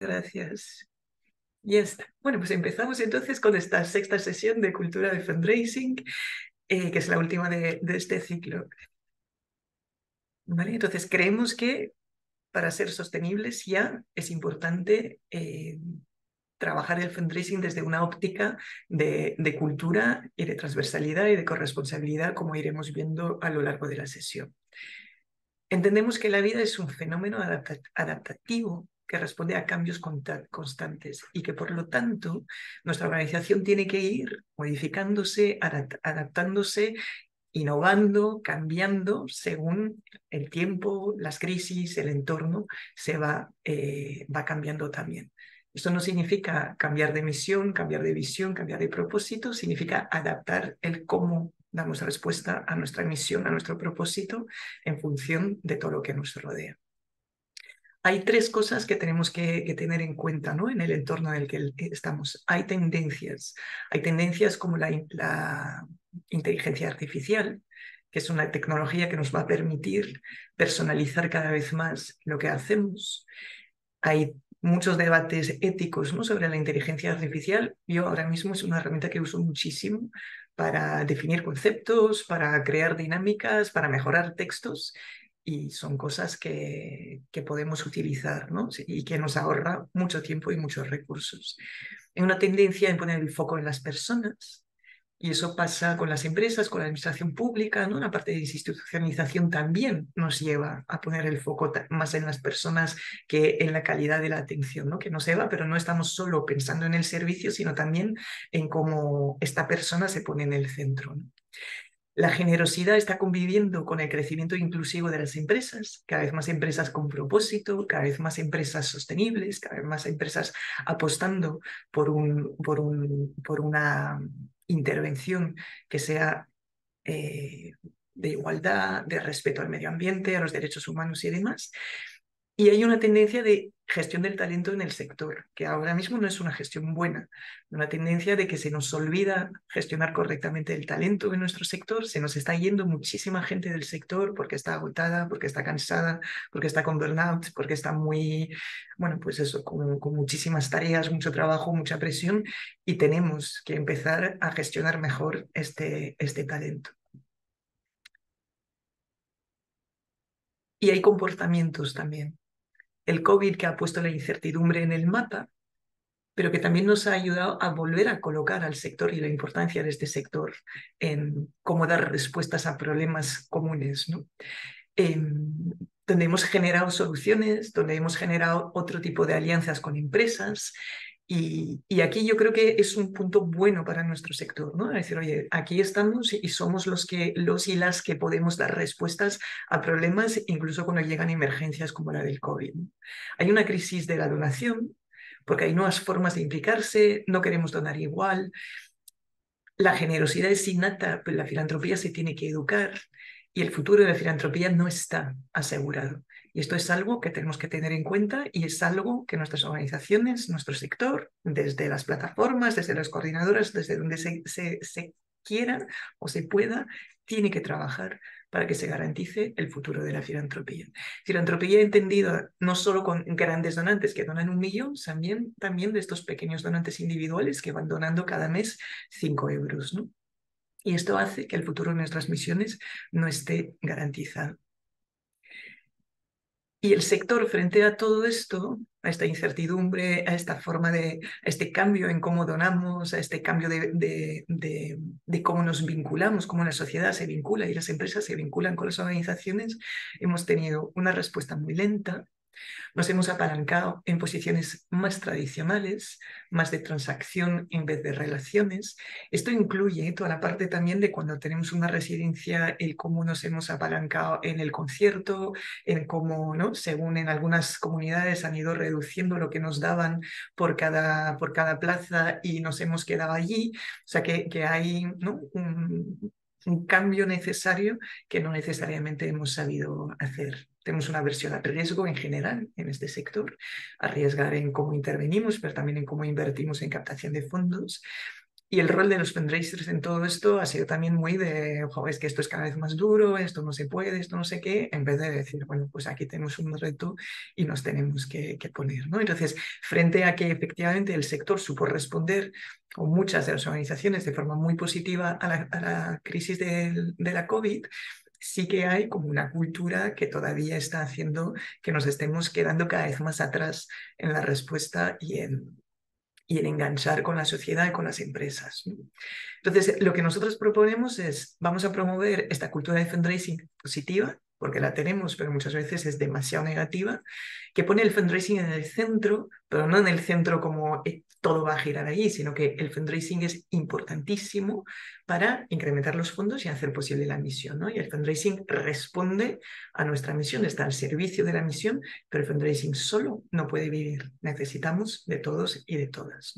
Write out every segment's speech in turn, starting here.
Gracias. Y está. Bueno, pues empezamos entonces con esta sexta sesión de Cultura de Fundraising, eh, que es la última de, este ciclo. ¿Vale? Entonces, creemos que para ser sostenibles ya es importante eh, trabajar el fundraising desde una óptica de, cultura y de transversalidad y de corresponsabilidad, como iremos viendo a lo largo de la sesión. Entendemos que la vida es un fenómeno adaptativo que responde a cambios constantes y que por lo tanto nuestra organización tiene que ir modificándose, adaptándose, innovando, cambiando según el tiempo, las crisis, el entorno se va, eh, va cambiando también. Esto no significa cambiar de misión, cambiar de visión, cambiar de propósito, significa adaptar el cómo damos respuesta a nuestra misión, a nuestro propósito, en función de todo lo que nos rodea hay tres cosas que tenemos que, tener en cuenta ¿no? en el entorno en el que estamos. Hay tendencias, hay tendencias como la, la inteligencia artificial, que es una tecnología que nos va a permitir personalizar cada vez más lo que hacemos. Hay muchos debates éticos ¿no? sobre la inteligencia artificial. Yo ahora mismo es una herramienta que uso muchísimo para definir conceptos, para crear dinámicas, para mejorar textos y son cosas que, que podemos utilizar ¿no? y que nos ahorra mucho tiempo y muchos recursos. Hay una tendencia en poner el foco en las personas y eso pasa con las empresas, con la administración pública, ¿no? la parte de institucionalización también nos lleva a poner el foco más en las personas que en la calidad de la atención, ¿no? que nos lleva, pero no estamos solo pensando en el servicio, sino también en cómo esta persona se pone en el centro. La generosidad está conviviendo con el crecimiento inclusivo de las empresas, cada vez más empresas con propósito, cada vez más empresas sostenibles, cada vez más empresas apostando por, un, por, un, por una intervención que sea eh, de igualdad, de respeto al medio ambiente, a los derechos humanos y demás. Y hay una tendencia de gestión del talento en el sector, que ahora mismo no es una gestión buena, una tendencia de que se nos olvida gestionar correctamente el talento en nuestro sector, se nos está yendo muchísima gente del sector porque está agotada, porque está cansada, porque está con burnout, porque está muy, bueno, pues eso, con, con muchísimas tareas, mucho trabajo, mucha presión, y tenemos que empezar a gestionar mejor este, este talento. Y hay comportamientos también el COVID que ha puesto la incertidumbre en el mapa, pero que también nos ha ayudado a volver a colocar al sector y la importancia de este sector en cómo dar respuestas a problemas comunes. ¿no? Em, donde hemos generado soluciones, donde hemos generado otro tipo de alianzas con empresas y, aquí yo creo que es un punto bueno para nuestro sector, ¿no? Decir, oye, aquí estamos y somos los, que, los y las que podemos dar respuestas a problemas, incluso cuando llegan emergencias como la del COVID. Hay una crisis de la donación, porque hay nuevas formas de implicarse, no queremos donar igual. La generosidad es innata, pero la filantropía se tiene que educar y el futuro de la filantropía no está asegurado. Y esto es algo que tenemos que tener en cuenta y es algo que nuestras organizaciones, nuestro sector, desde las plataformas, desde las coordinadoras, desde donde se, quiera o se pueda, tiene que trabajar para que se garantice el futuro de la filantropía. Filantropía entendida no solo con grandes donantes que donan un millón, también, también de estos pequeños donantes individuales que van donando cada mes cinco euros. ¿no? Y esto hace que el futuro de nuestras misiones no esté garantizado. Y el sector, frente a todo esto, a esta incertidumbre, a esta forma de, a este cambio en cómo donamos, a este cambio de, de, de, cómo nos vinculamos, cómo la sociedad se vincula y las empresas se vinculan con las organizaciones, hemos tenido una respuesta muy lenta, nos hemos apalancado en posiciones más tradicionales, más de transacción en vez de relaciones. Esto incluye toda la parte también de cuando tenemos una residencia, el cómo nos hemos apalancado en el concierto, en cómo, ¿no? según en algunas comunidades han ido reduciendo lo que nos daban por cada, por cada plaza y nos hemos quedado allí. O sea que, que hay un cambio necesario que no necesariamente hemos sabido hacer. Tenemos una versión a riesgo en general en este sector, arriesgar en cómo intervenimos, pero también en cómo invertimos en captación de fondos. y el rol de los fundraisers en todo esto ha sido también muy de, ojo, es que esto es cada vez más duro, esto no se puede, esto no sé qué, en vez de decir, bueno, pues aquí tenemos un reto y nos tenemos que, poner, ¿no? Entonces, frente a que efectivamente el sector supo responder, o muchas de las organizaciones, de forma muy positiva a la, crisis de, de la COVID, sí que hay como una cultura que todavía está haciendo que nos estemos quedando cada vez más atrás en la respuesta y en, y en enganchar con la sociedad y con las empresas. Entonces, lo que nosotros proponemos es, vamos a promover esta cultura de fundraising positiva, porque la tenemos, pero muchas veces es demasiado negativa, que pone el fundraising en el centro, pero no en el centro como todo va a girar ahí, sino que el fundraising es importantísimo para incrementar los fondos y hacer posible la misión. ¿no? Y el fundraising responde a nuestra misión, está al servicio de la misión, pero el fundraising solo no puede vivir. Necesitamos de todos y de todas.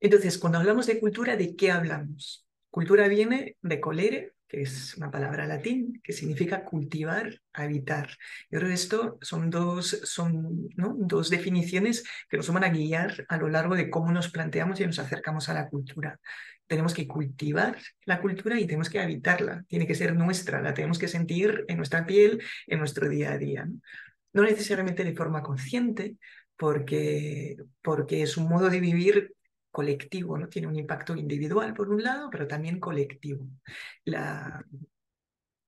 Entonces, cuando hablamos de cultura, ¿de qué hablamos? Cultura viene de colere, que es una palabra latín que significa cultivar, habitar. Y ahora esto son dos, son, ¿no? dos definiciones que nos van a guiar a lo largo de cómo nos planteamos y nos acercamos a la cultura. Tenemos que cultivar la cultura y tenemos que habitarla. Tiene que ser nuestra, la tenemos que sentir en nuestra piel, en nuestro día a día. No, no necesariamente de forma consciente, porque, porque es un modo de vivir colectivo, ¿no? Tiene un impacto individual por un lado, pero también colectivo.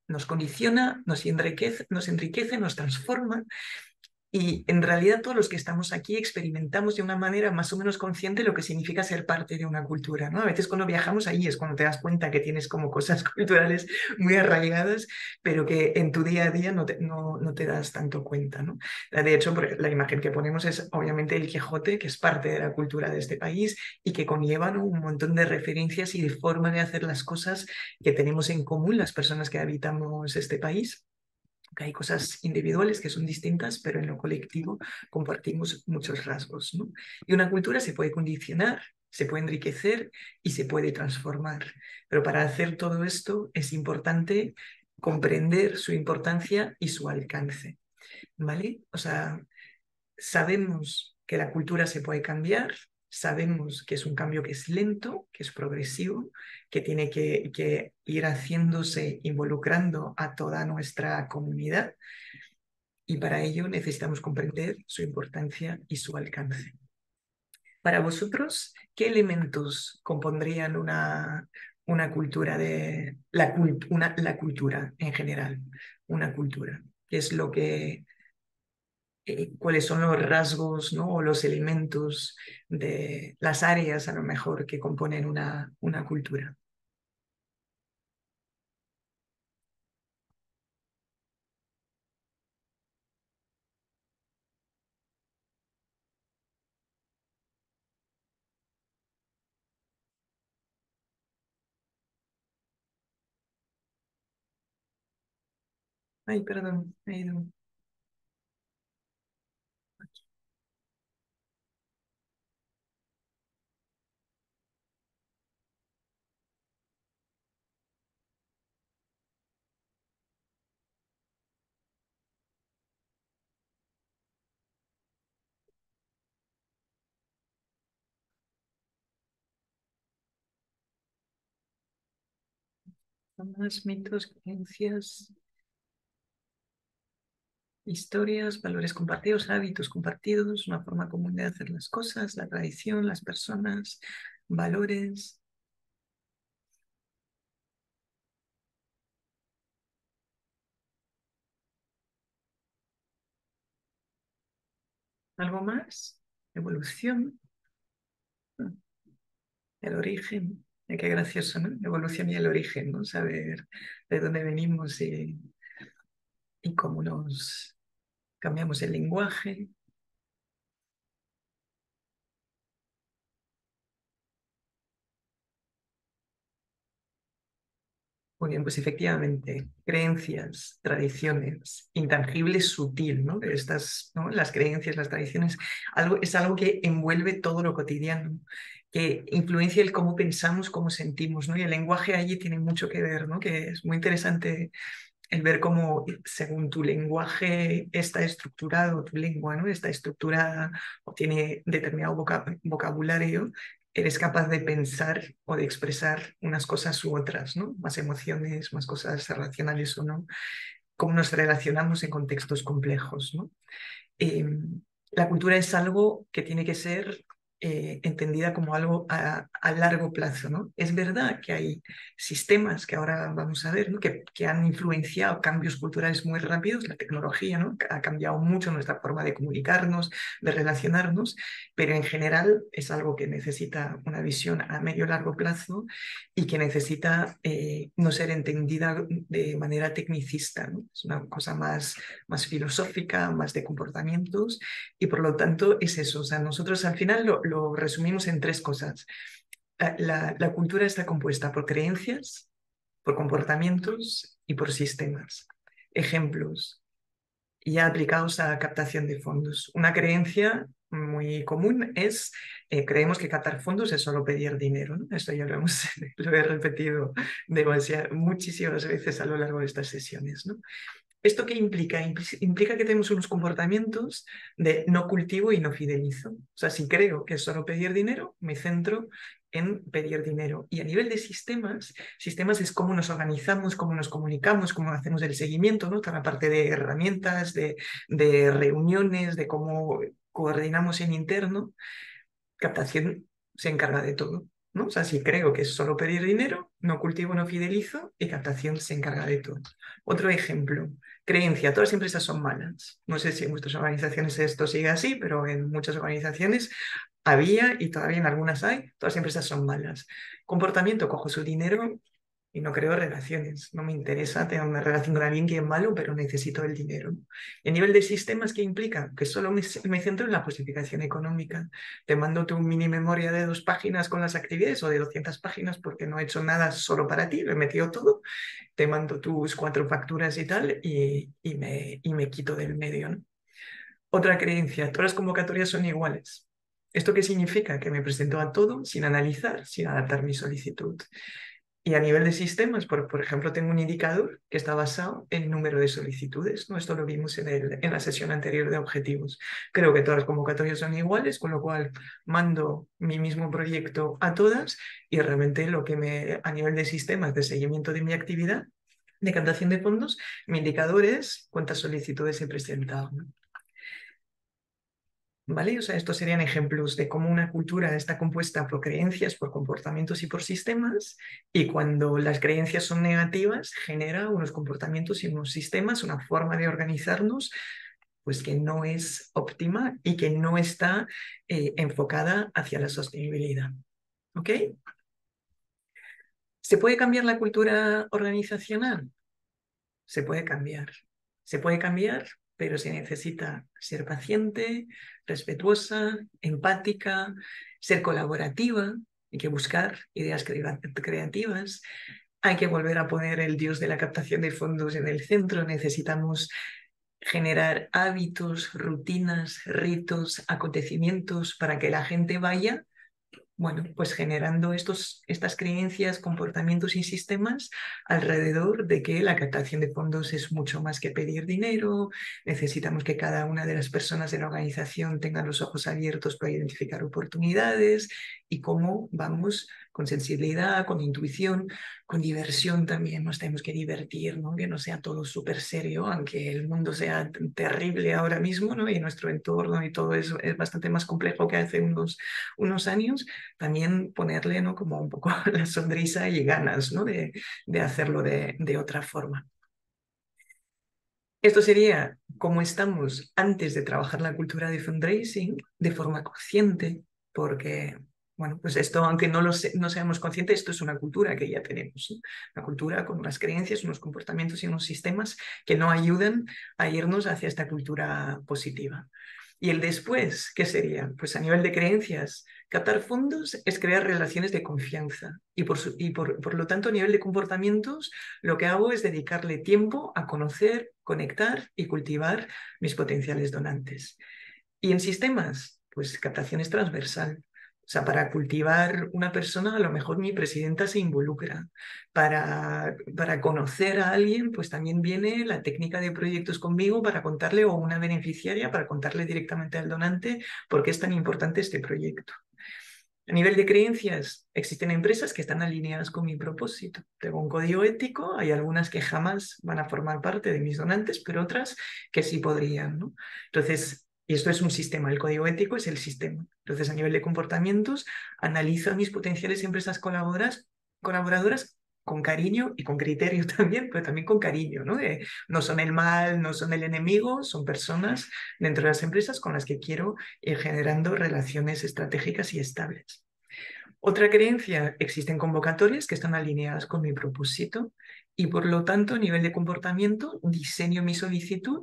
Nos condiciona, nos enriquece, nos enriquece, nos transforma y en realidad todos los que estamos aquí experimentamos de una manera más o menos consciente lo que significa ser parte de una cultura. ¿no? A veces cuando viajamos ahí es cuando te das cuenta que tienes como cosas culturales muy arraigadas, pero que en tu día a día no te, no, no te das tanto cuenta. ¿no? De hecho, la imagen que ponemos es obviamente el Quijote, que es parte de la cultura de este país y que conlleva un montón de referencias y de forma de hacer las cosas que tenemos en común las personas que habitamos este país hay cosas individuales que son distintas, pero en lo colectivo compartimos muchos rasgos. ¿no? Y una cultura se puede condicionar, se puede enriquecer y se puede transformar. Pero para hacer todo esto es importante comprender su importancia y su alcance. ¿Vale? O sea, sabemos que la cultura se puede cambiar, sabemos que es un cambio que es lento, que es progresivo, que tiene que, ir haciéndose, involucrando a toda nuestra comunidad y para ello necesitamos comprender su importancia y su alcance. Para vosotros, ¿qué elementos compondrían una, cultura de la, la cultura en general? Una cultura. ¿Qué es lo que eh, cuáles son los rasgos ¿no? o los elementos de las áreas a lo mejor que componen una, una cultura. Ay, perdón, he ido. Mitos, creencias, historias, valores compartidos, hábitos compartidos, una forma común de hacer las cosas, la tradición, las personas, valores. ¿Algo más? Evolución. El origen. Qué gracioso, ¿no? Evolución y el origen, ¿no? Saber de dónde venimos y, y cómo nos cambiamos el lenguaje. Muy bien, pues efectivamente, creencias, tradiciones, intangible, sutil, ¿no? Estas, ¿no? Las creencias, las tradiciones, algo, es algo que envuelve todo lo cotidiano que influencia el cómo pensamos, cómo sentimos, ¿no? Y el lenguaje allí tiene mucho que ver, ¿no? Que es muy interesante el ver cómo según tu lenguaje está estructurado, tu lengua, ¿no? Está estructurada o tiene determinado vocabulario, eres capaz de pensar o de expresar unas cosas u otras, ¿no? Más emociones, más cosas racionales o no. Cómo nos relacionamos en contextos complejos, ¿no? Em, la cultura es algo que tiene que ser eh, entendida como algo a, largo plazo. ¿no? Es verdad que hay sistemas que ahora vamos a ver ¿no? que, que, han influenciado cambios culturales muy rápidos, la tecnología ¿no? ha cambiado mucho nuestra forma de comunicarnos, de relacionarnos, pero en general es algo que necesita una visión a medio largo plazo y que necesita eh, no ser entendida de manera tecnicista. ¿no? Es una cosa más, más filosófica, más de comportamientos y por lo tanto es eso. O sea, nosotros al final lo, lo resumimos en tres cosas. La, cultura está compuesta por creencias, por comportamientos y por sistemas. Ejemplos ya aplicados a captación de fondos. Una creencia muy común es, eh, creemos que captar fondos es solo pedir dinero. Esto ya lo, hemos, lo he repetido muchísimas veces a lo largo de estas sesiones. ¿no? ¿Esto qué implica? Implica que tenemos unos comportamientos de no cultivo y no fidelizo. O sea, si creo que es solo pedir dinero, me centro en pedir dinero. Y a nivel de sistemas, sistemas es cómo nos organizamos, cómo nos comunicamos, cómo hacemos el seguimiento, ¿no? Toda la parte de herramientas, de, de reuniones, de cómo coordinamos en interno. Captación se encarga de todo. ¿No? O sea, si creo que es solo pedir dinero, no cultivo, no fidelizo y captación se encarga de todo. Otro ejemplo, creencia, todas las empresas son malas. No sé si en vuestras organizaciones esto sigue así, pero en muchas organizaciones había y todavía en algunas hay, todas las empresas son malas. Comportamiento, cojo su dinero y no creo relaciones. No me interesa tener una relación con alguien que es malo, pero necesito el dinero. Y a nivel de sistemas, ¿qué implica? Que solo me, centro en la justificación económica. Te mando tu mini memoria de dos páginas con las actividades o de 200 páginas porque no he hecho nada solo para ti, lo he metido todo. Te mando tus cuatro facturas y tal y, y, me, y me quito del medio. Otra creencia, todas las convocatorias son iguales. ¿Esto qué significa? Que me presento a todo sin analizar, sin adaptar mi solicitud. Y a nivel de sistemas, por, por, ejemplo, tengo un indicador que está basado en número de solicitudes. ¿no? Esto lo vimos en, el, en la sesión anterior de objetivos. Creo que todas las convocatorias son iguales, con lo cual mando mi mismo proyecto a todas y realmente lo que me, a nivel de sistemas de seguimiento de mi actividad de captación de fondos, mi indicador es cuántas solicitudes he presentado. ¿Vale? O sea, estos serían ejemplos de cómo una cultura está compuesta por creencias, por comportamientos y por sistemas, y cuando las creencias son negativas, genera unos comportamientos y unos sistemas, una forma de organizarnos, pues que no es óptima y que no está eh, enfocada hacia la sostenibilidad. ¿Ok? ¿Se puede cambiar la cultura organizacional? Se puede cambiar. Se puede cambiar pero se necesita ser paciente, respetuosa, empática, ser colaborativa, hay que buscar ideas creativas, hay que volver a poner el dios de la captación de fondos en el centro, necesitamos generar hábitos, rutinas, ritos, acontecimientos para que la gente vaya bueno, pues generando estos, estas creencias, comportamientos y sistemas alrededor de que la captación de fondos es mucho más que pedir dinero, necesitamos que cada una de las personas de la organización tenga los ojos abiertos para identificar oportunidades y cómo vamos con sensibilidad, con intuición, con diversión también, nos tenemos que divertir, ¿no? que no sea todo súper serio, aunque el mundo sea terrible ahora mismo ¿no? y nuestro entorno y todo eso es bastante más complejo que hace unos, unos años, también ponerle ¿no? como un poco la sonrisa y ganas ¿no? de, de hacerlo de, de otra forma. Esto sería cómo estamos antes de trabajar la cultura de fundraising de forma consciente, porque bueno, pues esto, aunque no, lo no seamos conscientes, esto es una cultura que ya tenemos. Una cultura con unas creencias, unos comportamientos y unos sistemas que no ayudan a irnos hacia esta cultura positiva. Y el después, ¿qué sería? Pues a nivel de creencias, captar fondos es crear relaciones de confianza. Y, por, y por, por, lo tanto, a nivel de comportamientos, lo que hago es dedicarle tiempo a conocer, conectar y cultivar mis potenciales donantes. Y en sistemas, pues captación es transversal. O sea, para cultivar una persona, a lo mejor mi presidenta se involucra. Para, para conocer a alguien, pues también viene la técnica de proyectos conmigo para contarle, o una beneficiaria, para contarle directamente al donante por qué es tan importante este proyecto. A nivel de creencias, existen empresas que están alineadas con mi propósito. Tengo un código ético, hay algunas que jamás van a formar parte de mis donantes, pero otras que sí podrían. ¿no? Entonces, y esto es un sistema, el código ético es el sistema. Entonces, a nivel de comportamientos, analizo a mis potenciales empresas colaboradoras, colaboradoras con cariño y con criterio también, pero también con cariño, ¿no? no son el mal, no son el enemigo, son personas dentro de las empresas con las que quiero ir generando relaciones estratégicas y estables. Otra creencia, existen convocatorias que están alineadas con mi propósito y por lo tanto a nivel de comportamiento diseño mi solicitud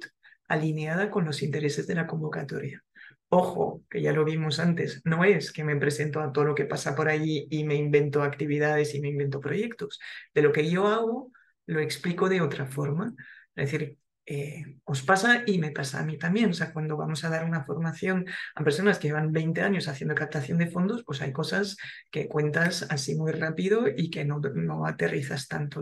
alineada con los intereses de la convocatoria. Ojo, que ya lo vimos antes, no es que me presento a todo lo que pasa por allí y me invento actividades y me invento proyectos. De lo que yo hago, lo explico de otra forma. Es decir, eh, os pasa y me pasa a mí también. O sea, cuando vamos a dar una formación a personas que llevan 20 años haciendo captación de fondos, pues hay cosas que cuentas así muy rápido y que no, no aterrizas tanto.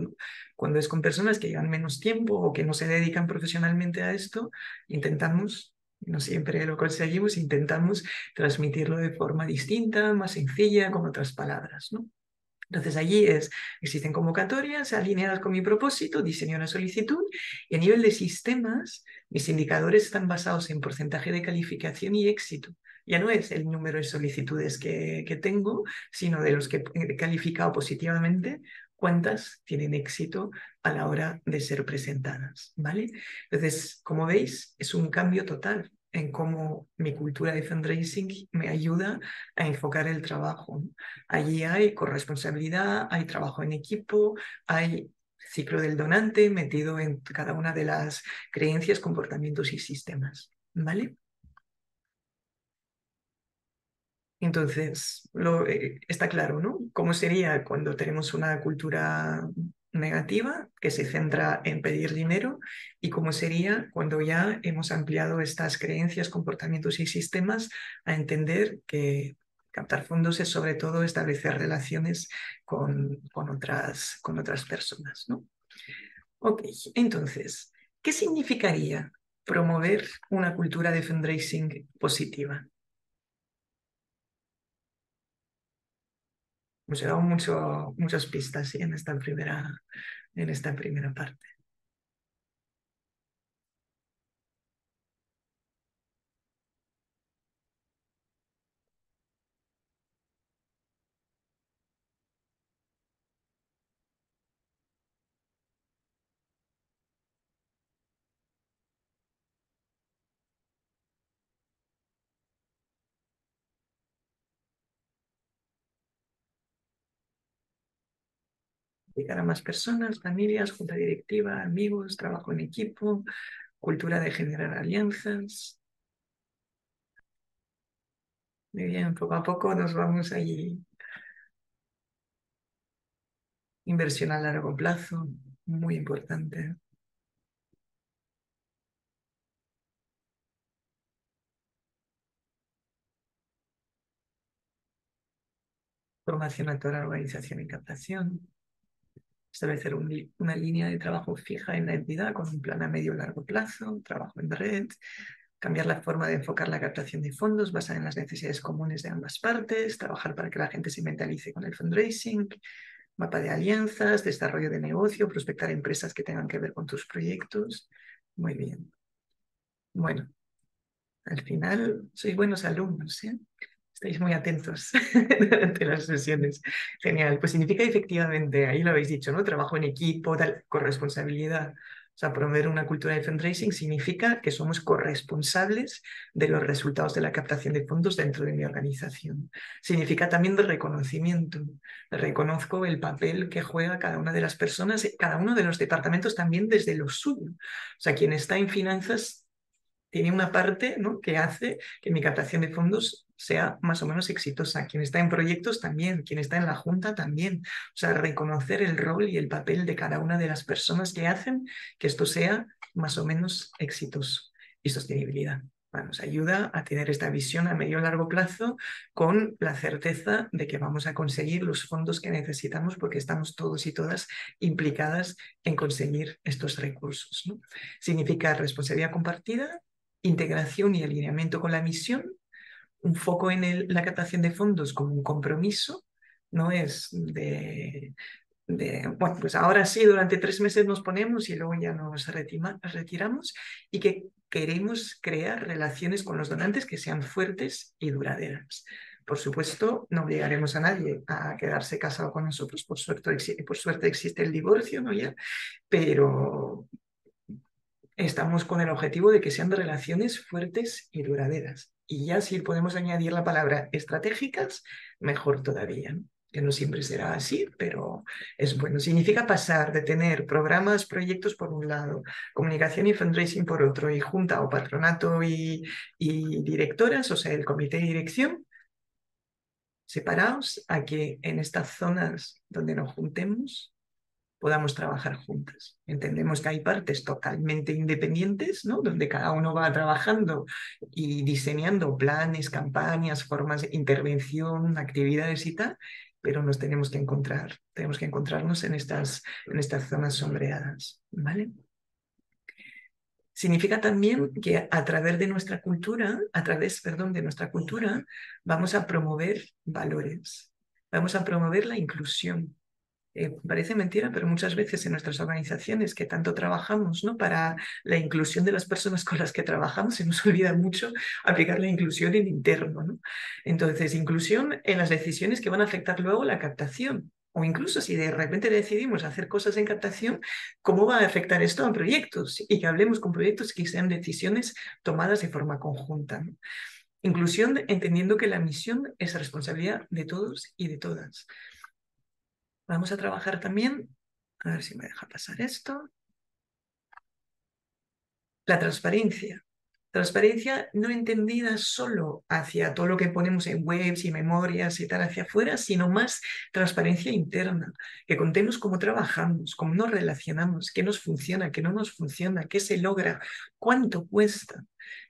Cuando es con personas que llevan menos tiempo o que no se dedican profesionalmente a esto, intentamos no siempre lo conseguimos, intentamos transmitirlo de forma distinta, más sencilla, con otras palabras. ¿no? Entonces allí existen convocatorias alineadas con mi propósito, diseño una solicitud y a nivel de sistemas, mis indicadores están basados en porcentaje de calificación y éxito. Ya no es el número de solicitudes que, que tengo, sino de los que he calificado positivamente, cuántas tienen éxito a la hora de ser presentadas, ¿vale? Entonces, como veis, es un cambio total en cómo mi cultura de fundraising me ayuda a enfocar el trabajo. Allí hay corresponsabilidad, hay trabajo en equipo, hay ciclo del donante metido en cada una de las creencias, comportamientos y sistemas, ¿vale? Entonces, lo, eh, está claro, ¿no? ¿Cómo sería cuando tenemos una cultura negativa que se centra en pedir dinero y cómo sería cuando ya hemos ampliado estas creencias, comportamientos y sistemas a entender que captar fondos es sobre todo establecer relaciones con, con, otras, con otras personas, ¿no? Ok, entonces, ¿qué significaría promover una cultura de fundraising positiva? Hemos dado mucho, muchas pistas en, esta primera, en esta primera parte. A más personas, familias, junta directiva, amigos, trabajo en equipo, cultura de generar alianzas. Muy bien, poco a poco nos vamos allí. Inversión a largo plazo, muy importante. Formación a toda la organización y captación establecer una línea de trabajo fija en la entidad con un plan a medio y largo plazo, trabajo en red, cambiar la forma de enfocar la captación de fondos basada en las necesidades comunes de ambas partes, trabajar para que la gente se mentalice con el fundraising, mapa de alianzas, desarrollo de negocio, prospectar empresas que tengan que ver con tus proyectos. Muy bien. Bueno, al final sois buenos alumnos, ¿eh? Estáis muy atentos durante las sesiones. Genial. Pues significa efectivamente, ahí lo habéis dicho, ¿no? Trabajo en equipo, tal, corresponsabilidad. O sea, promover una cultura de fundraising significa que somos corresponsables de los resultados de la captación de fondos dentro de mi organización. Significa también de reconocimiento. Reconozco el papel que juega cada una de las personas, cada uno de los departamentos también desde lo suyo. O sea, quien está en finanzas tiene una parte ¿no? que hace que mi captación de fondos sea más o menos exitosa. Quien está en proyectos también, quien está en la junta también. O sea, reconocer el rol y el papel de cada una de las personas que hacen que esto sea más o menos exitoso. Y sostenibilidad. nos ayuda a tener esta visión a medio y largo plazo con la certeza de que vamos a conseguir los fondos que necesitamos porque estamos todos y todas implicadas en conseguir estos recursos. ¿no? Significa responsabilidad compartida integración y alineamiento con la misión, un foco en la captación de fondos como un compromiso, no es de, bueno, pues ahora sí, durante tres meses nos ponemos y luego ya nos retiramos y que queremos crear relaciones con los donantes que sean fuertes y duraderas. Por supuesto, no obligaremos a nadie a quedarse casado con nosotros, por suerte, por suerte existe el divorcio, ¿no? Ya, pero estamos con el objetivo de que sean relaciones fuertes y duraderas. Y ya si podemos añadir la palabra estratégicas, mejor todavía. que no siempre será así, pero es bueno. Significa pasar de tener programas, proyectos por un lado, comunicación y fundraising por otro, y junta o patronato y, y directoras, o sea, el comité de dirección, separados, a que en estas zonas donde nos juntemos podamos trabajar juntas. Entendemos que hay partes totalmente independientes, ¿no? donde cada uno va trabajando y diseñando planes, campañas, formas de intervención, actividades y tal, pero nos tenemos que encontrar, tenemos que encontrarnos en estas, en estas zonas sombreadas, ¿vale? Significa también que a través de nuestra cultura, a través, perdón, de nuestra cultura, vamos a promover valores, vamos a promover la inclusión, eh, parece mentira, pero muchas veces en nuestras organizaciones que tanto trabajamos ¿no? para la inclusión de las personas con las que trabajamos, se nos olvida mucho aplicar la inclusión en interno. ¿no? Entonces, inclusión en las decisiones que van a afectar luego la captación. O incluso si de repente decidimos hacer cosas en captación, ¿cómo va a afectar esto a proyectos? Y que hablemos con proyectos que sean decisiones tomadas de forma conjunta. Inclusión entendiendo que la misión es responsabilidad de todos y de todas. Vamos a trabajar también, a ver si me deja pasar esto, la transparencia. Transparencia no entendida solo hacia todo lo que ponemos en webs y memorias y tal hacia afuera, sino más transparencia interna, que contemos cómo trabajamos, cómo nos relacionamos, qué nos funciona, qué no nos funciona, qué se logra, cuánto cuesta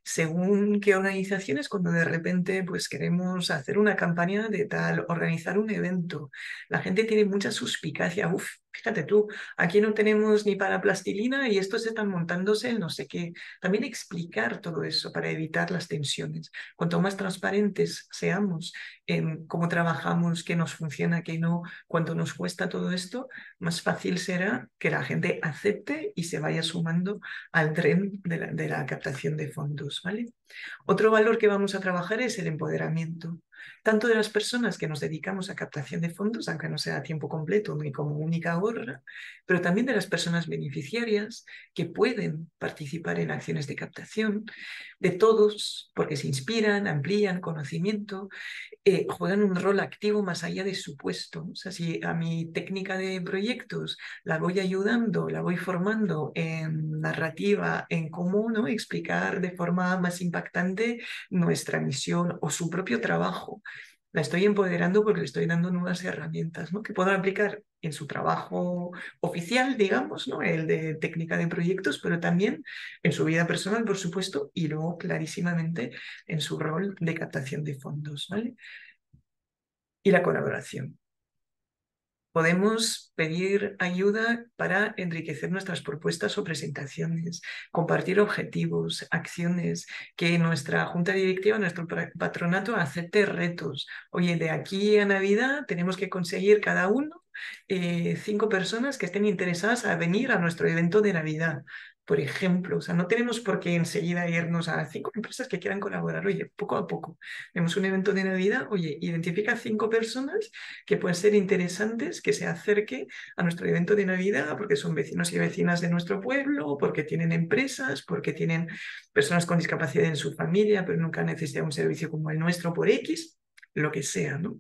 según qué organizaciones, cuando de repente pues queremos hacer una campaña de tal, organizar un evento, la gente tiene mucha suspicacia, Uf, fíjate tú, aquí no tenemos ni para plastilina y estos están montándose no sé qué. También explicar todo eso para evitar las tensiones. Cuanto más transparentes seamos en cómo trabajamos, qué nos funciona, qué no, cuánto nos cuesta todo esto, más fácil será que la gente acepte y se vaya sumando al tren de la, de la captación de fondos. ¿vale? Otro valor que vamos a trabajar es el empoderamiento, tanto de las personas que nos dedicamos a captación de fondos, aunque no sea a tiempo completo ni como única gorra, pero también de las personas beneficiarias que pueden participar en acciones de captación, de todos, porque se inspiran, amplían conocimiento, eh, juegan un rol activo más allá de su puesto. O si a mi técnica de proyectos la voy ayudando, la voy formando en narrativa, en cómo ¿no? explicar de forma más impactante nuestra misión o su propio trabajo, la estoy empoderando porque le estoy dando nuevas herramientas ¿no? que puedan aplicar en su trabajo oficial, digamos, ¿no? el de técnica de proyectos, pero también en su vida personal, por supuesto, y luego clarísimamente en su rol de captación de fondos. ¿vale? Y la colaboración podemos pedir ayuda para enriquecer nuestras propuestas o presentaciones, compartir objetivos, acciones, que nuestra junta directiva, nuestro patronato acepte retos. Oye, de aquí a Navidad tenemos que conseguir cada uno eh, cinco personas que estén interesadas a venir a nuestro evento de Navidad por ejemplo. O sea, no tenemos por qué enseguida irnos a cinco empresas que quieran colaborar. Oye, poco a poco. Vemos un evento de Navidad, oye, identifica cinco personas que pueden ser interesantes, que se acerque a nuestro evento de Navidad, porque son vecinos y vecinas de nuestro pueblo, porque tienen empresas, porque tienen personas con discapacidad en su familia, pero nunca necesitan un servicio como el nuestro por X, lo que sea, ¿no?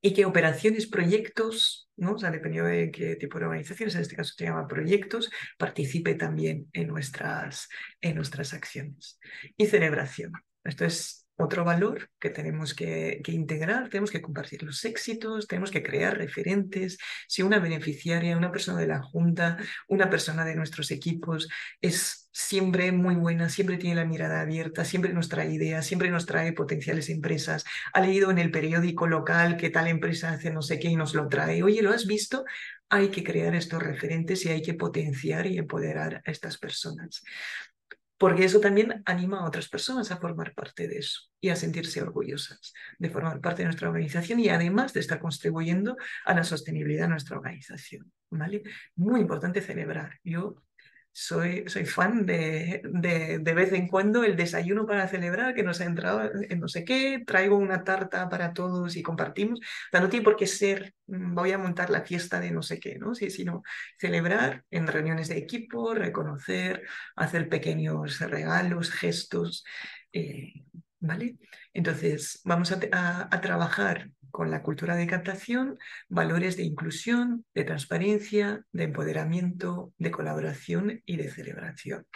Y que operaciones, proyectos, ¿no? o sea, dependiendo de qué tipo de organizaciones, en este caso se llama proyectos, participe también en nuestras, en nuestras acciones. Y celebración. Esto es otro valor que tenemos que, integrar, tenemos que compartir los éxitos, tenemos que crear referentes. Si una beneficiaria, una persona de la Junta, una persona de nuestros equipos es siempre muy buena, siempre tiene la mirada abierta, siempre nos trae ideas, siempre nos trae potenciales empresas, ha leído en el periódico local que tal empresa hace no sé qué y nos lo trae. Oye, ¿lo has visto? Hay que crear estos referentes y hay que potenciar y empoderar a estas personas. Porque eso también anima a otras personas a formar parte de eso y a sentirse orgullosas de formar parte de nuestra organización y además de estar contribuyendo a la sostenibilidad de nuestra organización. ¿vale? Muy importante celebrar. Yo soy, soy fan de, de, de, vez en cuando el desayuno para celebrar, que nos ha entrado en no sé qué, traigo una tarta para todos y compartimos. O no tiene por qué ser, mm, voy a montar la fiesta de no sé qué, ¿no? Sí, sino celebrar en reuniones de equipo, reconocer, hacer pequeños regalos, gestos. Eh, ¿Vale? Entonces, vamos a, a, a trabajar con la cultura de captación valores de inclusión, de transparencia, de empoderamiento, de colaboración y de celebración.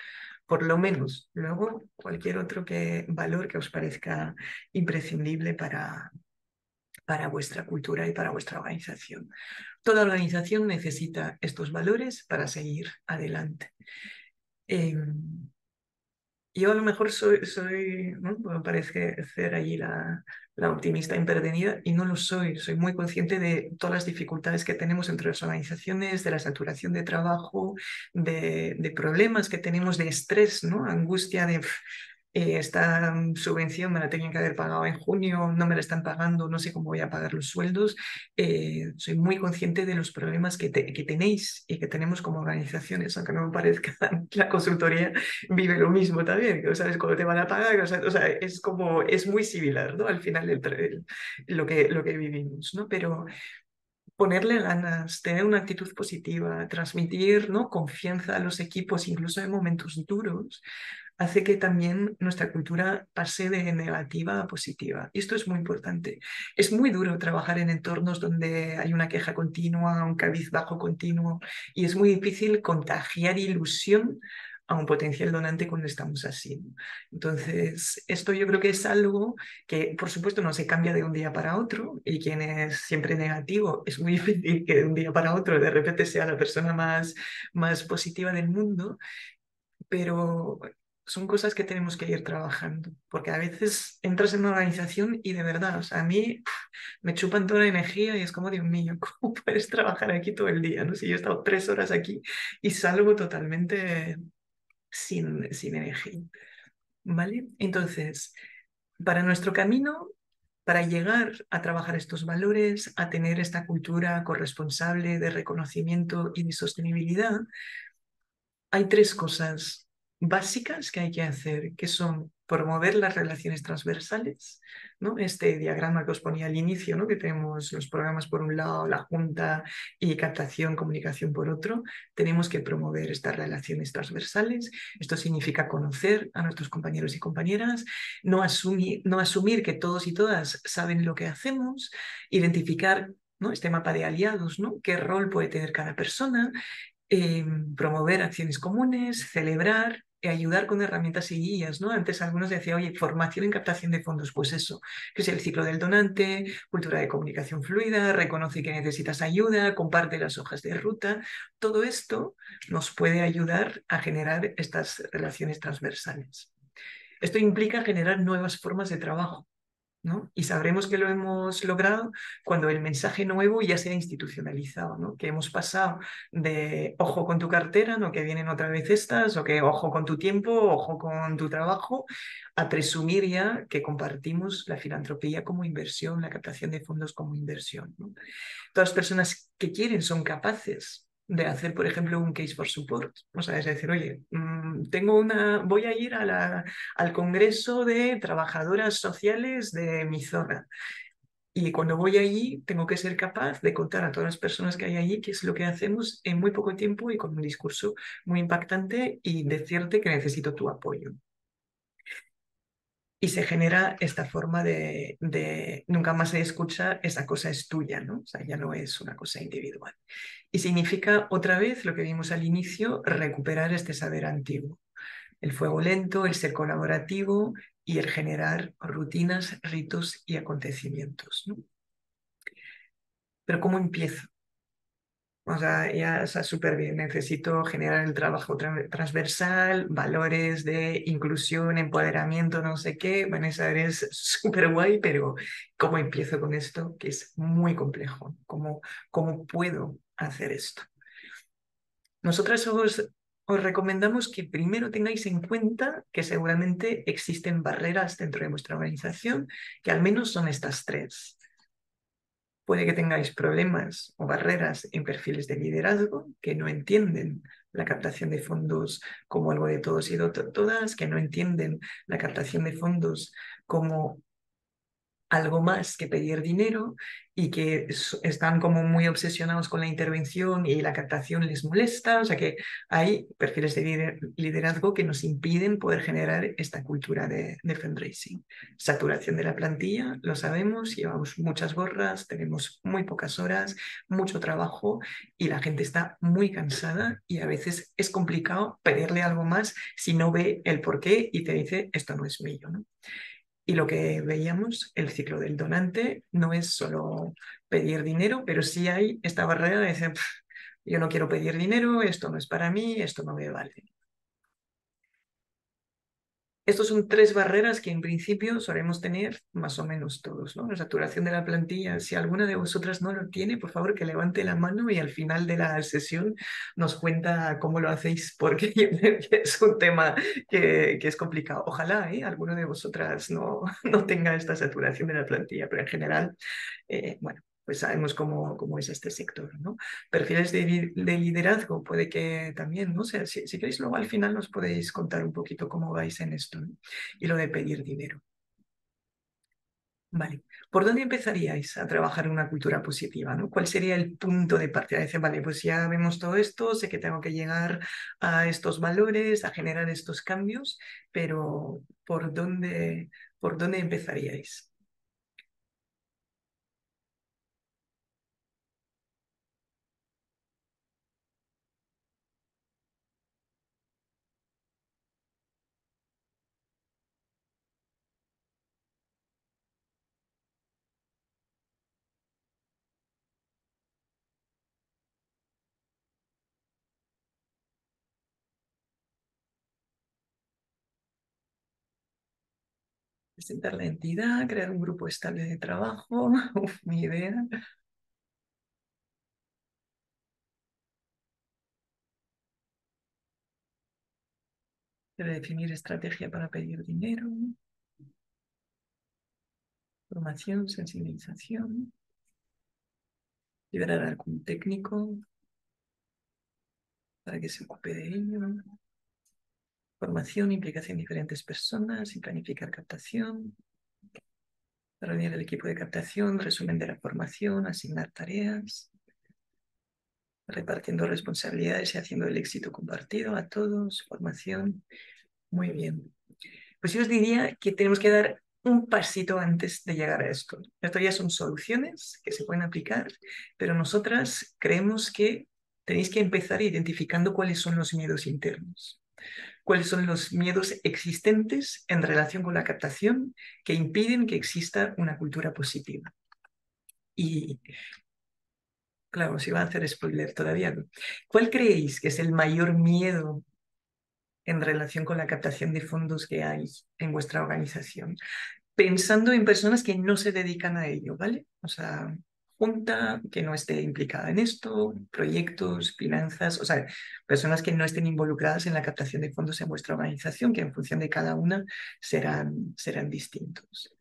Por lo menos, luego cualquier otro que, valor que os parezca imprescindible para, para vuestra cultura y para vuestra organización. Toda organización necesita estos valores para seguir adelante. Eh, yo a lo mejor soy, soy ¿no? parece ser allí la, la optimista impervenida y no lo soy. Soy muy consciente de todas las dificultades que tenemos entre las organizaciones, de la saturación de trabajo, de, de problemas que tenemos de estrés, ¿no? angustia de eh, esta subvención me la tenían que haber pagado en junio, no me la están pagando, no sé cómo voy a pagar los sueldos. Eh, soy muy consciente de los problemas que, que, tenéis y que tenemos como organizaciones, aunque no me parezca, la consultoría vive lo mismo también, ¿sabes? Cuando te van a pagar, o sea, o sea, es como, es muy similar, ¿no? Al final el, lo, que, lo que vivimos, ¿no? Pero ponerle ganas, tener una actitud positiva, transmitir ¿no? confianza a los equipos, incluso en momentos duros, hace que también nuestra cultura pase de negativa a positiva. Y esto es muy importante. Es muy duro trabajar en entornos donde hay una queja continua, un cabizbajo continuo, y es muy difícil contagiar ilusión a un potencial donante cuando estamos así. Entonces, esto yo creo que es algo que, por supuesto, no se cambia de un día para otro y quien es siempre negativo, es muy difícil que de un día para otro de repente sea la persona más, más positiva del mundo, pero son cosas que tenemos que ir trabajando, porque a veces entras en una organización y de verdad, o sea, a mí me chupan toda la energía y es como, Dios mío, ¿cómo puedes trabajar aquí todo el día? ¿no? Si yo he estado tres horas aquí y salgo totalmente sin, sin energía. ¿Vale? Entonces, para nuestro camino, para llegar a trabajar estos valores, a tener esta cultura corresponsable de reconocimiento y de sostenibilidad, hay tres cosas básicas que hay que hacer, que son promover las relaciones transversales, ¿no? Este diagrama que os ponía al inicio, ¿no? Que tenemos los programas por un lado, la junta y captación, comunicación por otro. Tenemos que promover estas relaciones transversales. Esto significa conocer a nuestros compañeros y compañeras, no asumir, no asumir que todos y todas saben lo que hacemos, identificar ¿no? este mapa de aliados, ¿no? qué rol puede tener cada persona, eh, promover acciones comunes, celebrar, ayudar con herramientas y guías, ¿no? Antes algunos decían, oye, formación en captación de fondos, pues eso, que es el ciclo del donante, cultura de comunicación fluida, reconoce que necesitas ayuda, comparte las hojas de ruta, todo esto nos puede ayudar a generar estas relaciones transversales. Esto implica generar nuevas formas de trabajo, y sabremos que lo hemos logrado cuando el mensaje nuevo ya sea institucionalizado, ¿no? Que hemos pasado de ojo con tu cartera, ¿no? Que vienen otra vez estas, o que ojo con tu tiempo, ojo con tu trabajo, a presumir ya que compartimos la filantropía como inversión, la captación de fondos como inversión, Todas las personas que quieren son capaces de hacer, por ejemplo, un case for support. O sea, decir, oye, mm, tengo una, voy a ir a al Congreso de Trabajadoras Sociales de mi zona. Y cuando voy allí, tengo que ser capaz de contar a todas las personas que hay allí qué es lo que hacemos en muy poco tiempo y con un discurso muy impactante y decirte que necesito tu apoyo y se genera esta forma de, de, nunca más se escucha, esa cosa es tuya, ¿no? O sea, ya no es una cosa individual. Y significa otra vez lo que vimos al inicio, recuperar este saber antiguo. El fuego lento, el ser colaborativo y el generar rutinas, ritos y acontecimientos. ¿no? Pero ¿cómo empiezo? O sea, ya está súper bien. Necesito generar el trabajo transversal, valores de inclusión, empoderamiento, no sé qué. Vanessa, eres súper guay, pero ¿cómo empiezo con esto? Que es muy complejo. ¿Cómo, cómo puedo hacer esto? Nosotras somos os recomendamos que primero tengáis en cuenta que seguramente existen barreras dentro de vuestra organización, que al menos son estas tres. Puede que tengáis problemas o barreras en perfiles de liderazgo que no entienden la captación de fondos como algo de todos y de todas, que no entienden la captación de fondos como algo más que pedir dinero y que están como muy obsesionados con la intervención y la captación les molesta. O sea que hay perfiles de liderazgo que nos impiden poder generar esta cultura de, fundraising. Saturación de la plantilla, lo sabemos, llevamos muchas gorras, tenemos muy pocas horas, mucho trabajo y la gente está muy cansada y a veces es complicado pedirle algo más si no ve el por qué y te dice esto no es mío. ¿no? Y lo que veíamos, el ciclo del donante no es solo pedir dinero, pero sí hay esta barrera de decir, yo no quiero pedir dinero, esto no es para mí, esto no me vale. Estos son tres barreras que en principio solemos tener más o menos todos, ¿no? La saturación de la plantilla. Si alguna de vosotras no lo tiene, por favor que levante la mano y al final de la sesión nos cuenta cómo lo hacéis, porque es un tema que, es complicado. Ojalá ¿eh? alguno de vosotras no, no tenga esta saturación de la plantilla, pero en general, eh, bueno, pues sabemos cómo, cómo es este sector, ¿no? Perfiles de, liderazgo, puede que también, ¿no? sé si, queréis luego al final nos podéis contar un poquito cómo vais en esto, Y lo de pedir dinero. Vale, ¿por dónde empezaríais a trabajar una cultura positiva? ¿no? ¿Cuál sería el punto de partida? Dice, vale, pues ya vemos todo esto, sé que tengo que llegar a estos valores, a generar estos cambios, pero ¿por dónde, por dónde empezaríais? Presentar la entidad, crear un grupo estable de trabajo, mi idea. definir estrategia para pedir dinero. Formación, sensibilización. Liberar a algún técnico para que se ocupe de ello formación, implicación de diferentes personas y planificar captación, reunir el equipo de captación, resumen de la formación, asignar tareas, repartiendo responsabilidades y haciendo el éxito compartido a todos, formación. Muy bien. Pues yo os diría que tenemos que dar un pasito antes de llegar a esto. Esto ya son soluciones que se pueden aplicar, pero nosotras creemos que tenéis que empezar identificando cuáles son los miedos internos cuáles son los miedos existentes en relación con la captación que impiden que exista una cultura positiva. Y claro, si va a hacer spoiler todavía. ¿Cuál creéis que es el mayor miedo en relación con la captación de fondos que hay en vuestra organización? Pensando en personas que no se dedican a ello, ¿vale? O sea, que no esté implicada en esto, proyectos, finanzas, o sea, personas que no estén involucradas en la captación de fondos en vuestra organización, que en función de cada una serán, serán distintos.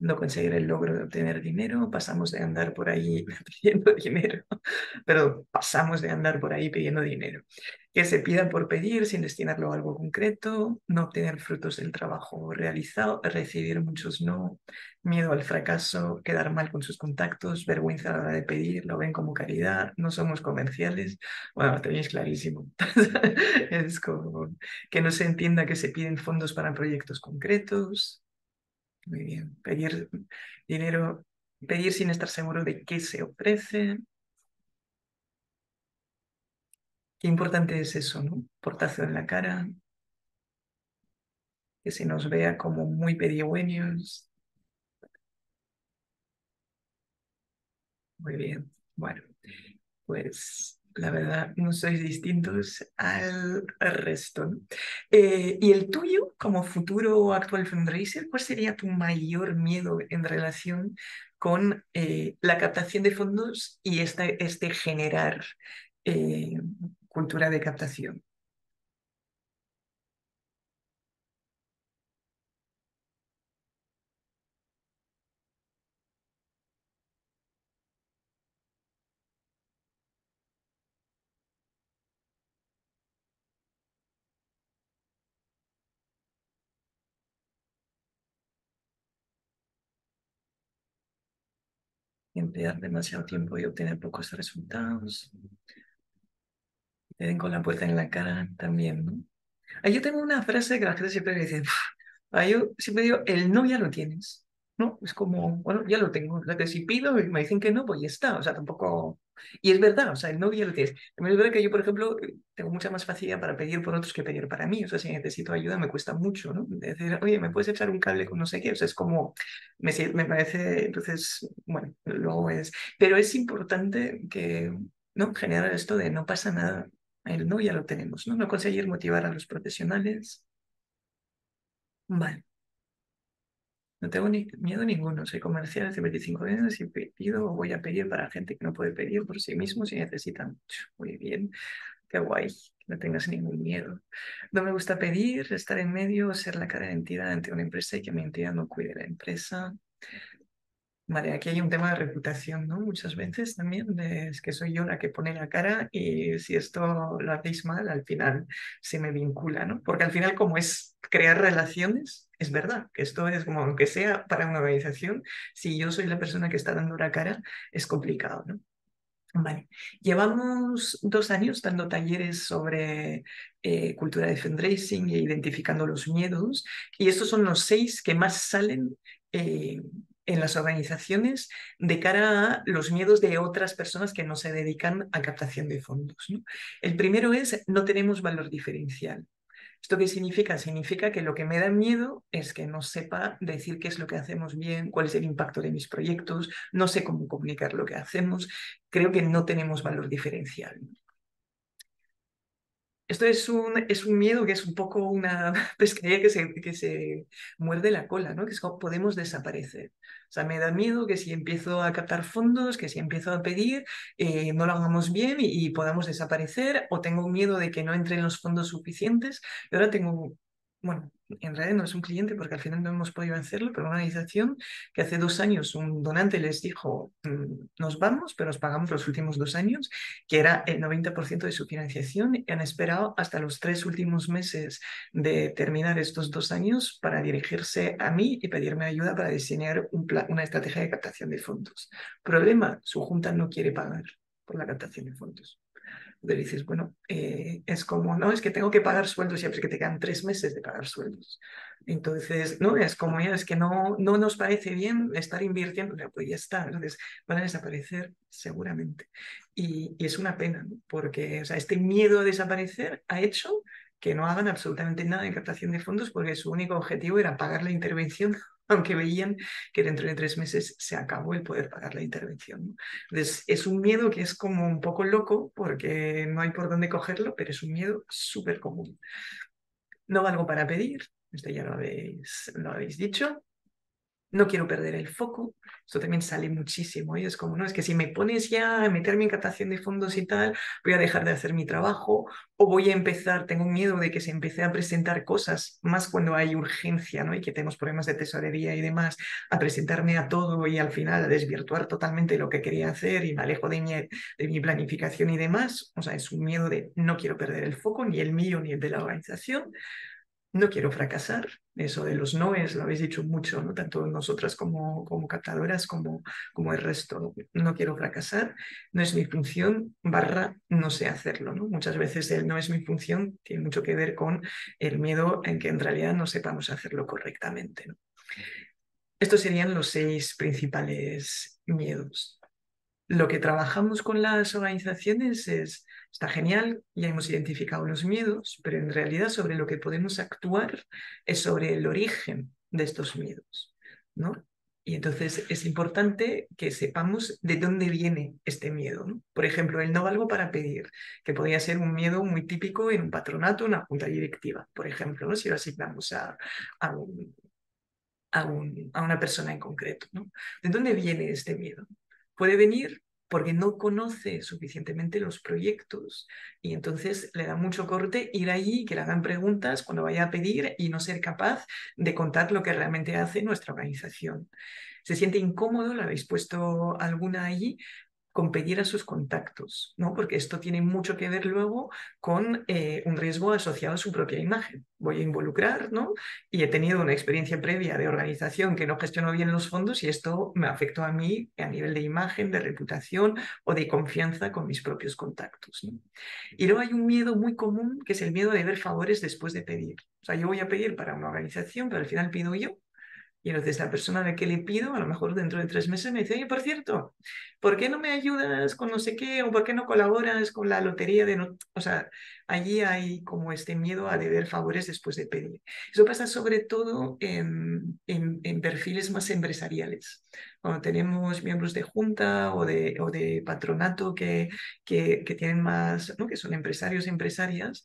No conseguir el logro de obtener dinero, pasamos de andar por ahí pidiendo dinero, pero pasamos de andar por ahí pidiendo dinero. Que se pida por pedir sin destinarlo a algo concreto, no obtener frutos del trabajo realizado, recibir muchos no, miedo al fracaso, quedar mal con sus contactos, vergüenza a la hora de pedir, lo ven como caridad, no somos comerciales. Bueno, lo tenéis clarísimo. es como que no se entienda que se piden fondos para proyectos concretos, muy bien. Pedir dinero, pedir sin estar seguro de qué se ofrece. Qué importante es eso, ¿no? Portazo en la cara. Que se nos vea como muy pedigüeños. Muy bien. Bueno, pues la verdad, no sois distintos al, resto. Eh, ¿Y el tuyo, como futuro actual fundraiser, cuál sería tu mayor miedo en relación con eh, la captación de fondos y este generar eh, cultura de captación? Emplear demasiado tiempo y obtener pocos resultados. Te den con la puerta en la cara también. Ahí yo tengo una frase que la gente siempre me dice, ahí yo siempre digo, el no ya lo tienes, ¿no? Es como, bueno, ya lo tengo. O sea, si pido y me dicen que no, pues ya está. O sea, tampoco y es verdad, o sea, el no tienes. También es verdad que yo, por ejemplo, tengo mucha más facilidad para pedir por otros que pedir para mí. O sea, si necesito ayuda me cuesta mucho, ¿no? Decir, oye, ¿me puedes echar un cable con no sé qué? O sea, es como, me, me parece, entonces, bueno, luego es... Pero es importante que, ¿no? Generar esto de no pasa nada, el no ya lo tenemos, ¿no? No conseguir motivar a los profesionales. Vale. No tengo ni miedo ninguno. Soy comercial hace 25 años y pido o voy a pedir para gente que no puede pedir por sí mismo si necesitan. Muy bien, qué guay, no tengas ningún miedo. No me gusta pedir, estar en medio, ser la cara de entidad ante una empresa y que mi entidad no cuide la empresa. Vale, aquí hay un tema de reputación, ¿no? Muchas veces también es que soy yo la que pone la cara y si esto lo hacéis mal, al final se me vincula, ¿no? Porque al final como es crear relaciones, es verdad que esto es como, aunque sea para una organización, si yo soy la persona que está dando la cara, es complicado. Vale, llevamos dos años dando talleres sobre eh, cultura de fundraising e identificando los miedos y estos son los seis que más salen eh, en las organizaciones de cara a los miedos de otras personas que no se dedican a captación de fondos. El primero es no tenemos valor diferencial. ¿Esto qué significa? Significa que lo que me da miedo es que no sepa decir qué es lo que hacemos bien, cuál es el impacto de mis proyectos, no sé cómo comunicar lo que hacemos. Creo que no tenemos valor diferencial. Esto es un, es un miedo que es un poco una pescadilla que se, que se muerde la cola, ¿no? Que es como podemos desaparecer. O sea, me da miedo que si empiezo a captar fondos, que si empiezo a pedir, eh, no lo hagamos bien y, podamos desaparecer, o tengo miedo de que no entren los fondos suficientes. Y ahora tengo bueno, en realidad no es un cliente porque al final no hemos podido vencerlo, pero una organización que hace dos años un donante les dijo, mm, nos vamos, pero os pagamos los últimos dos años, que era el 90% de su financiación, y han esperado hasta los tres últimos meses de terminar estos dos años para dirigirse a mí y pedirme ayuda para diseñar un una estrategia de captación de fondos. Problema, su junta no quiere pagar por la captación de fondos dices, bueno, eh, es como, no, es que tengo que pagar sueldos, siempre que te quedan tres meses de pagar sueldos. Entonces, no, es como, ya, es que no, no nos parece bien estar invirtiendo, pues ya está, entonces van a desaparecer seguramente. Y, y es una pena, porque o sea, este miedo a desaparecer ha hecho que no hagan absolutamente nada en captación de fondos porque su único objetivo era pagar la intervención aunque veían que dentro de tres meses se acabó el poder pagar la intervención. Entonces, es un miedo que es como un poco loco porque no hay por dónde cogerlo, pero es un miedo súper común. No valgo para pedir, esto ya lo habéis, lo habéis dicho no quiero perder el foco. Esto también sale muchísimo. Y es como, no, es que si me pones ya a meterme en captación de fondos y tal, voy a dejar de hacer mi trabajo o voy a empezar, tengo miedo de que se empiece a presentar cosas, más cuando hay urgencia, ¿no? Y que tenemos problemas de tesorería y demás, a presentarme a todo y al final a desvirtuar totalmente lo que quería hacer y me alejo de mi, de mi planificación y demás. O sea, es un miedo de no quiero perder el foco, ni el mío ni el de la organización no quiero fracasar. Eso de los noes lo habéis dicho mucho, ¿no? tanto nosotras como, como captadoras como, como el resto. No quiero fracasar, no es mi función, barra, no sé hacerlo. ¿no? Muchas veces el no es mi función tiene mucho que ver con el miedo en que en realidad no sepamos hacerlo correctamente. Estos serían los seis principales miedos. Lo que trabajamos con las organizaciones es Está genial, ya hemos identificado los miedos, pero en realidad sobre lo que podemos actuar es sobre el origen de estos miedos, ¿no? Y entonces es importante que sepamos de dónde viene este miedo. Por ejemplo, el no valgo para pedir, que podría ser un miedo muy típico en un patronato, una junta directiva, por ejemplo, ¿no? si lo asignamos a, a, a, una persona en concreto. ¿De dónde viene este miedo? Puede venir porque no conoce suficientemente los proyectos y entonces le da mucho corte ir allí, que le hagan preguntas cuando vaya a pedir y no ser capaz de contar lo que realmente hace nuestra organización. Se siente incómodo, ¿le habéis puesto alguna allí? Con pedir a sus contactos, ¿no? porque esto tiene mucho que ver luego con eh, un riesgo asociado a su propia imagen. Voy a involucrar, ¿no? Y he tenido una experiencia previa de organización que no gestionó bien los fondos y esto me afectó a mí a nivel de imagen, de reputación o de confianza con mis propios contactos. Y luego hay un miedo muy común que es el miedo de ver favores después de pedir. O sea, yo voy a pedir para una organización, pero al final pido yo y entonces la persona a la que le pido, a lo mejor dentro de tres meses, me dice, oye, por cierto, ¿por qué no me ayudas con no sé qué? ¿O por qué no colaboras con la lotería de no? O sea, allí hay como este miedo a deber favores después de pedir. Eso pasa sobre todo en, en, perfiles más empresariales. Cuando tenemos miembros de junta o de, o de patronato que, que, que tienen más, ¿no? que son empresarios, empresarias,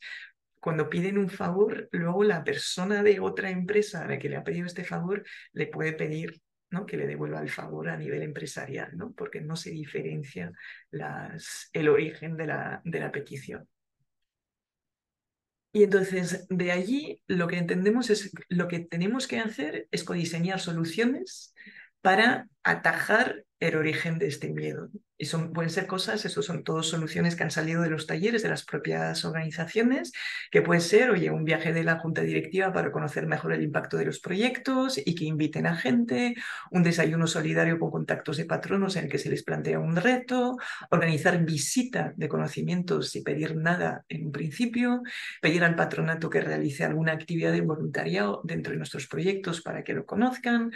cuando piden un favor, luego la persona de otra empresa a la que le ha pedido este favor le puede pedir ¿no? que le devuelva el favor a nivel empresarial, ¿no? porque no se diferencia el origen de la, de la petición. Y entonces, de allí lo que entendemos es lo que tenemos que hacer es codiseñar soluciones para atajar el origen de este miedo. Y pueden ser cosas, eso son todas soluciones que han salido de los talleres de las propias organizaciones, que puede ser, oye, un viaje de la junta directiva para conocer mejor el impacto de los proyectos y que inviten a gente, un desayuno solidario con contactos de patronos en el que se les plantea un reto, organizar visita de conocimientos y pedir nada en un principio, pedir al patronato que realice alguna actividad de voluntariado dentro de nuestros proyectos para que lo conozcan,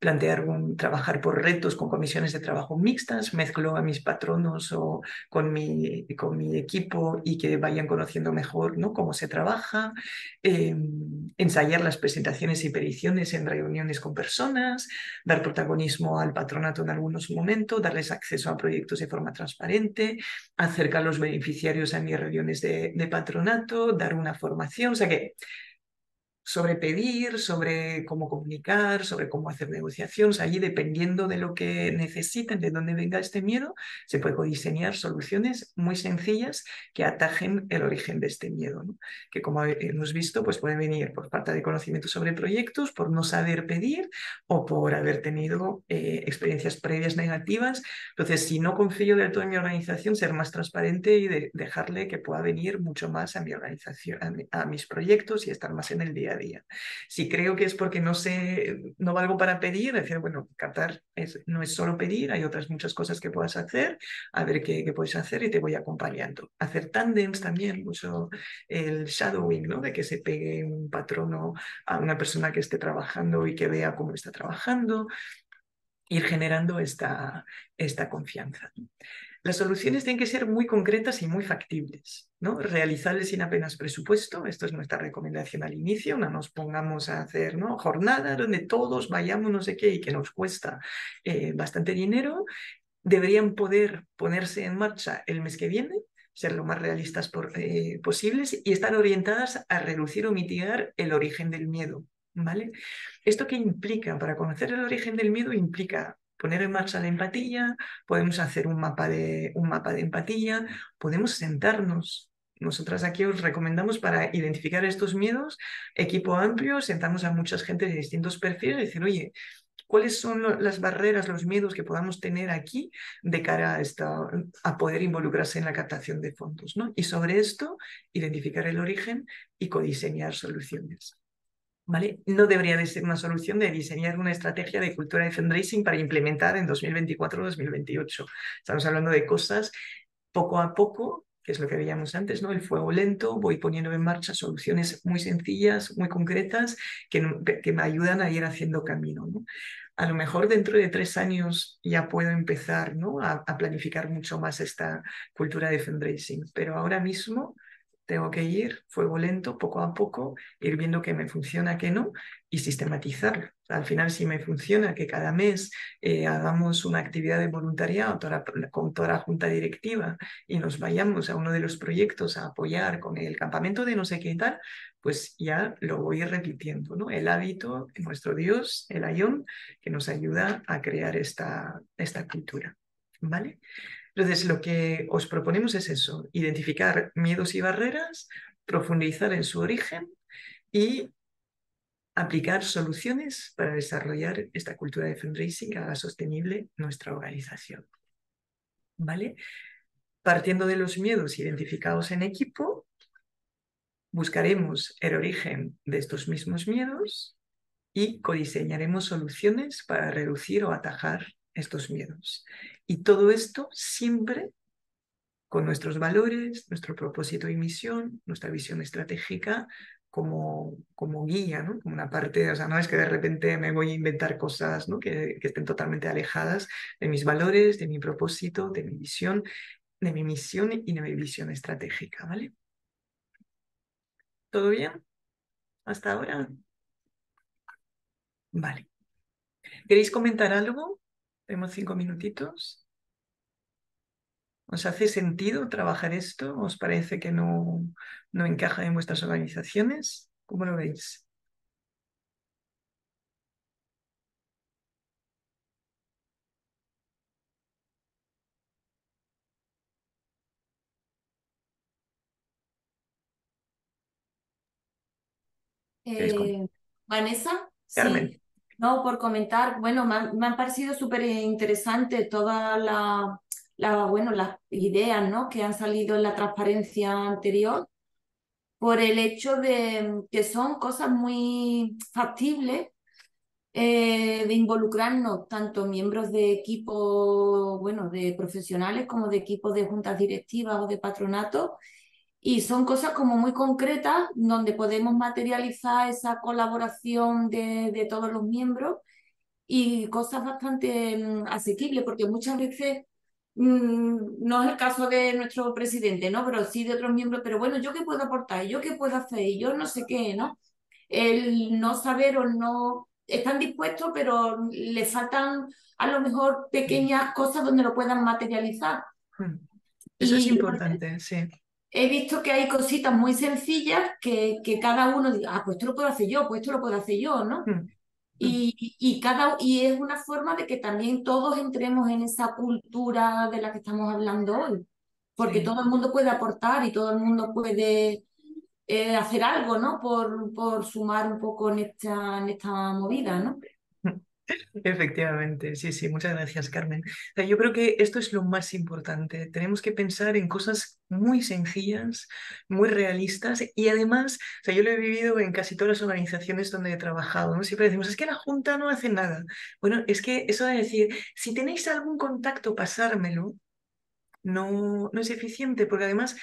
plantear un, trabajar por retos con comisiones de trabajo mixtas, mezclo mis patronos o con mi, con mi equipo y que vayan conociendo mejor ¿no? cómo se trabaja, em, ensayar las presentaciones y peticiones en reuniones con personas, dar protagonismo al patronato en algunos momentos, darles acceso a proyectos de forma transparente, acercar a los beneficiarios a mis reuniones de, de patronato, dar una formación, o sea que sobre pedir, sobre cómo comunicar, sobre cómo hacer negociaciones. Allí, dependiendo de lo que necesiten, de dónde venga este miedo, se puede diseñar soluciones muy sencillas que atajen el origen de este miedo, que como hemos visto, pues puede venir por falta de conocimiento sobre proyectos, por no saber pedir o por haber tenido eh, experiencias previas negativas. Entonces, si no confío del todo en mi organización, ser más transparente y dejarle que pueda venir mucho más a mi organización, a mis proyectos y estar más en el día Si creo que es porque no sé, no valgo para pedir, decir, bueno, captar es, no es solo pedir, hay otras muchas cosas que puedas hacer, a ver qué, qué puedes hacer y te voy acompañando. Hacer tandems también, mucho el shadowing, ¿no? De que se pegue un patrono a una persona que esté trabajando y que vea cómo está trabajando ir generando esta, esta confianza. Las soluciones tienen que ser muy concretas y muy factibles, ¿no? Realizables sin apenas presupuesto, esto es nuestra recomendación al inicio, no nos pongamos a hacer ¿no? jornadas donde todos vayamos no sé qué y que nos cuesta eh, bastante dinero, deberían poder ponerse en marcha el mes que viene, ser lo más realistas eh, posibles y estar orientadas a reducir o mitigar el origen del miedo. ¿Vale? ¿Esto qué implica? Para conocer el origen del miedo implica poner en marcha la empatía, podemos hacer un mapa de, un mapa de empatía, podemos sentarnos. Nosotras aquí os recomendamos para identificar estos miedos, equipo amplio, sentamos a mucha gente de distintos perfiles y decir, oye, ¿cuáles son las barreras, los miedos que podamos tener aquí de cara a, esta, a poder involucrarse en la captación de fondos? ¿no? Y sobre esto, identificar el origen y codiseñar soluciones. No debería de ser una solución de diseñar una estrategia de cultura de fundraising para implementar en 2024-2028. Estamos hablando de cosas poco a poco, que es lo que veíamos antes, ¿no? El fuego lento, voy poniendo en marcha soluciones muy sencillas, muy concretas, que, me ayudan a ir haciendo camino, ¿no? A lo mejor dentro de tres años ya puedo empezar ¿no? a planificar mucho más esta cultura de fundraising, pero ahora mismo tengo que ir fuego lento, poco a poco, ir viendo qué me funciona, qué no, y sistematizarlo. Al final, si me funciona que cada mes eh, hagamos una actividad de voluntariado con toda la junta directiva y nos vayamos a uno de los proyectos a apoyar con el campamento de no sé qué tal, pues ya lo voy repitiendo. El hábito nuestro Dios, el ayón, que nos ayuda a crear esta, esta cultura, ¿vale? Entonces, lo que os proponemos es eso, identificar miedos y barreras, profundizar en su origen y aplicar soluciones para desarrollar esta cultura de fundraising que haga sostenible nuestra organización. ¿Vale? Partiendo de los miedos identificados en equipo, buscaremos el origen de estos mismos miedos y codiseñaremos soluciones para reducir o atajar estos miedos. Y todo esto siempre con nuestros valores, nuestro propósito y misión, nuestra visión estratégica como, como guía, ¿no? como una parte, o sea, no es que de repente me voy a inventar cosas ¿no? que, que estén totalmente alejadas de mis valores, de mi propósito, de mi visión, de mi misión y de mi visión estratégica, ¿vale? ¿Todo bien? ¿Hasta ahora? Vale. ¿Queréis comentar algo? Tenemos cinco minutitos. ¿Os hace sentido trabajar esto? ¿Os parece que no, no encaja en vuestras organizaciones? ¿Cómo lo veis? Eh, Vanessa, Carmen. sí, no, por comentar, bueno, me han, parecido súper interesante todas las la, bueno, las ideas ¿no? que han salido en la transparencia anterior, por el hecho de que son cosas muy factibles eh, de involucrarnos tanto miembros de equipos, bueno, de profesionales como de equipos de juntas directivas o de patronato y son cosas como muy concretas donde podemos materializar esa colaboración de, de todos los miembros y cosas bastante mm, asequibles, porque muchas veces mm, no es el caso de nuestro presidente, ¿no? Pero sí de otros miembros, pero bueno, ¿yo qué puedo aportar? ¿Yo qué puedo hacer? Yo no sé qué, ¿no? El no saber o no... Están dispuestos, pero les faltan a lo mejor pequeñas cosas donde lo puedan materializar. Hmm. Eso es importante, sí he visto que hay cositas muy sencillas que, que, cada uno diga, ah, pues esto lo puedo hacer yo, pues esto lo puedo hacer yo, ¿no? Mm. Y, y, cada, y es una forma de que también todos entremos en esa cultura de la que estamos hablando hoy, porque todo el mundo puede aportar y todo el mundo puede eh, hacer algo, ¿no? Por, por sumar un poco en esta, en esta movida, ¿no? Efectivamente, sí, sí, muchas gracias, Carmen. yo creo que esto es lo más importante. Tenemos que pensar en cosas muy sencillas, muy realistas y además, yo lo he vivido en casi todas las organizaciones donde he trabajado. Siempre decimos, es que la Junta no hace nada. Bueno, es que eso de decir, si tenéis algún contacto, pasármelo, no, no es eficiente, porque además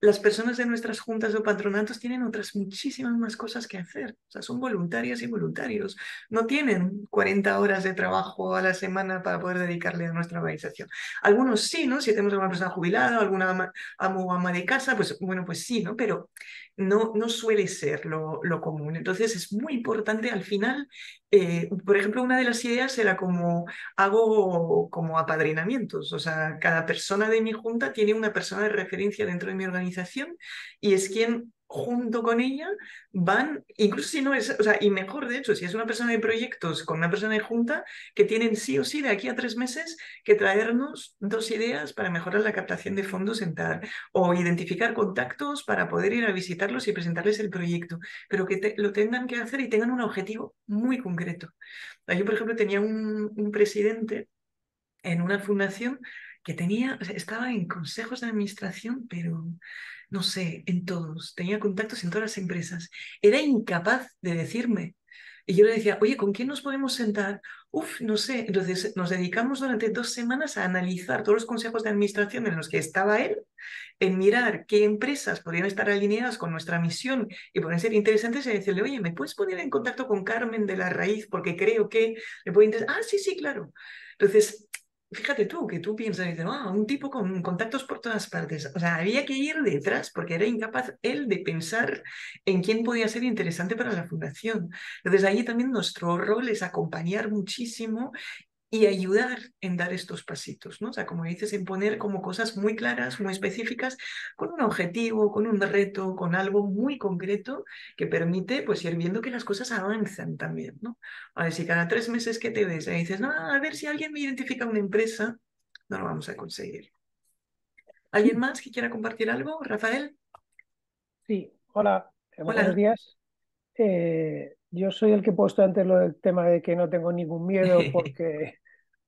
las personas de nuestras juntas o patronatos tienen otras muchísimas más cosas que hacer. O sea, son voluntarias y voluntarios. No tienen 40 horas de trabajo a la semana para poder dedicarle a nuestra organización. Algunos sí, ¿no? Si tenemos alguna persona jubilada, alguna amo o ama de casa, pues bueno, pues sí, ¿no? Pero no, suele ser lo, lo común. Entonces es muy importante al final, eh, por ejemplo, una de las ideas era como hago como apadrinamientos, o sea, cada persona de mi junta tiene una persona de referencia dentro de mi organización y es quien junto con ella van, incluso si no es, o sea, y mejor de hecho, si es una persona de proyectos con una persona de junta, que tienen sí o sí de aquí a tres meses que traernos dos ideas para mejorar la captación de fondos en TAR o identificar contactos para poder ir a visitarlos y presentarles el proyecto, pero que lo tengan que hacer y tengan un objetivo muy concreto. Yo, por ejemplo, tenía un, un presidente en una fundación que tenía, estaba en consejos de administración, pero no sé, en todos, tenía contactos en todas las empresas. Era incapaz de decirme. Y yo le decía, oye, ¿con quién nos podemos sentar? Uf, no sé. Entonces nos dedicamos durante dos semanas a analizar todos los consejos de administración en los que estaba él, en mirar qué empresas podrían estar alineadas con nuestra misión y pueden ser interesantes y decirle, oye, ¿me puedes poner en contacto con Carmen de la Raíz? Porque creo que le puede interesar. Ah, sí, sí, claro. Entonces, fíjate tú, que tú piensas, dices, ah, un tipo con contactos por todas partes. O sea, había que ir detrás porque era incapaz él de pensar en quién podía ser interesante para la fundación. Entonces ahí también nuestro rol es acompañar muchísimo y ayudar en dar estos pasitos, ¿no? O sea, como dices, en poner como cosas muy claras, muy específicas, con un objetivo, con un reto, con algo muy concreto que permite, pues, ir viendo que las cosas avanzan también, ¿no? A ver, si cada tres meses que te ves y dices, no, a ver si alguien me identifica una empresa, no lo vamos a conseguir. ¿Alguien más que quiera compartir algo? Rafael. Sí, hola, eh, buenos días. Eh, yo soy el que he puesto antes lo del tema de que no tengo ningún miedo porque,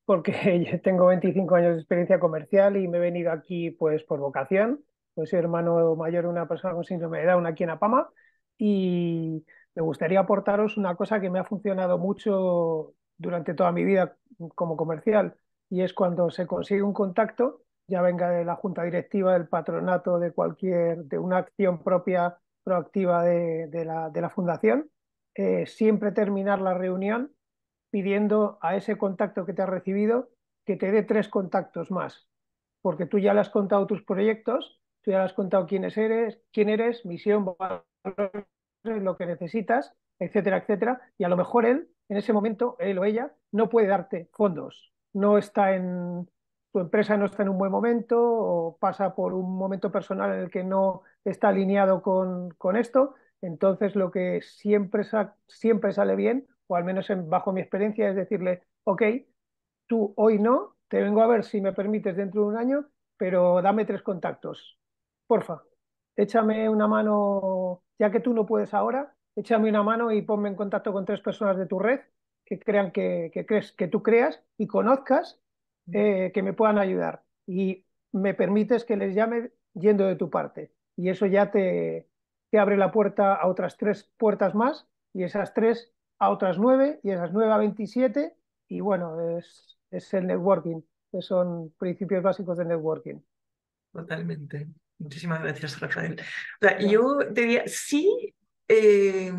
porque tengo 25 años de experiencia comercial y me he venido aquí pues por vocación. Pues soy hermano mayor de una persona con síndrome de Down aquí en Apama y me gustaría aportaros una cosa que me ha funcionado mucho durante toda mi vida como comercial y es cuando se consigue un contacto, ya venga de la junta directiva, del patronato, de cualquier, de una acción propia proactiva de, de, la, de la fundación, eh, siempre terminar la reunión pidiendo a ese contacto que te ha recibido que te dé tres contactos más, porque tú ya le has contado tus proyectos, tú ya le has contado quiénes eres, quién eres, misión, lo que necesitas, etcétera, etcétera, y a lo mejor él, en ese momento, él o ella, no puede darte fondos, no está en, tu empresa no está en un buen momento o pasa por un momento personal en el que no está alineado con, con esto, entonces, lo que siempre, siempre sale bien, o al menos bajo mi experiencia, es decirle, ok, tú hoy no, te vengo a ver si me permites dentro de un año, pero dame tres contactos. Porfa, échame una mano, ya que tú no puedes ahora, échame una mano y ponme en contacto con tres personas de tu red que crean que, crees, que tú creas y conozcas, eh, que me puedan ayudar. Y me permites que les llame yendo de tu parte. Y eso ya te, te abre la puerta a otras tres puertas más y esas tres a otras nueve y esas nueve a veintisiete y bueno, es, es el networking, que son principios básicos del networking. Totalmente. Muchísimas gracias, Rafael. O sea, yo diría, sí, eh,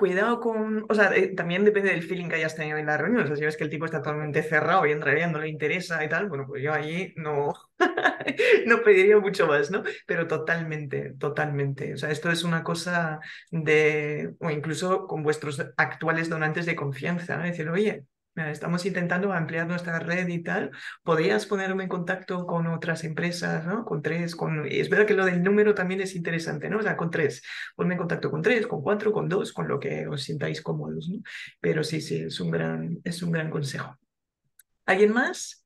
cuidado con, o sea, eh, también depende del feeling que hayas tenido en la reunión. O sea, si ves que el tipo está totalmente cerrado y en realidad no le interesa y tal, bueno, pues yo allí no, no pediría mucho más, ¿no? Pero totalmente, totalmente. O sea, esto es una cosa de, o incluso con vuestros actuales donantes de confianza, ¿no? decir, oye, Estamos intentando ampliar nuestra red y tal. ¿Podrías ponerme en contacto con otras empresas, ¿no? Con tres, con... es verdad que lo del número también es interesante, ¿no? O sea, con tres. Ponme en contacto con tres, con cuatro, con dos, con lo que os sintáis cómodos, ¿no? Pero sí, sí, es un gran, es un gran consejo. ¿Alguien más?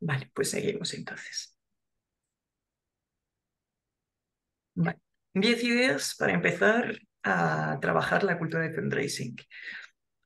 Vale, pues seguimos entonces. Vale. Diez ideas para empezar a trabajar la cultura de fundraising.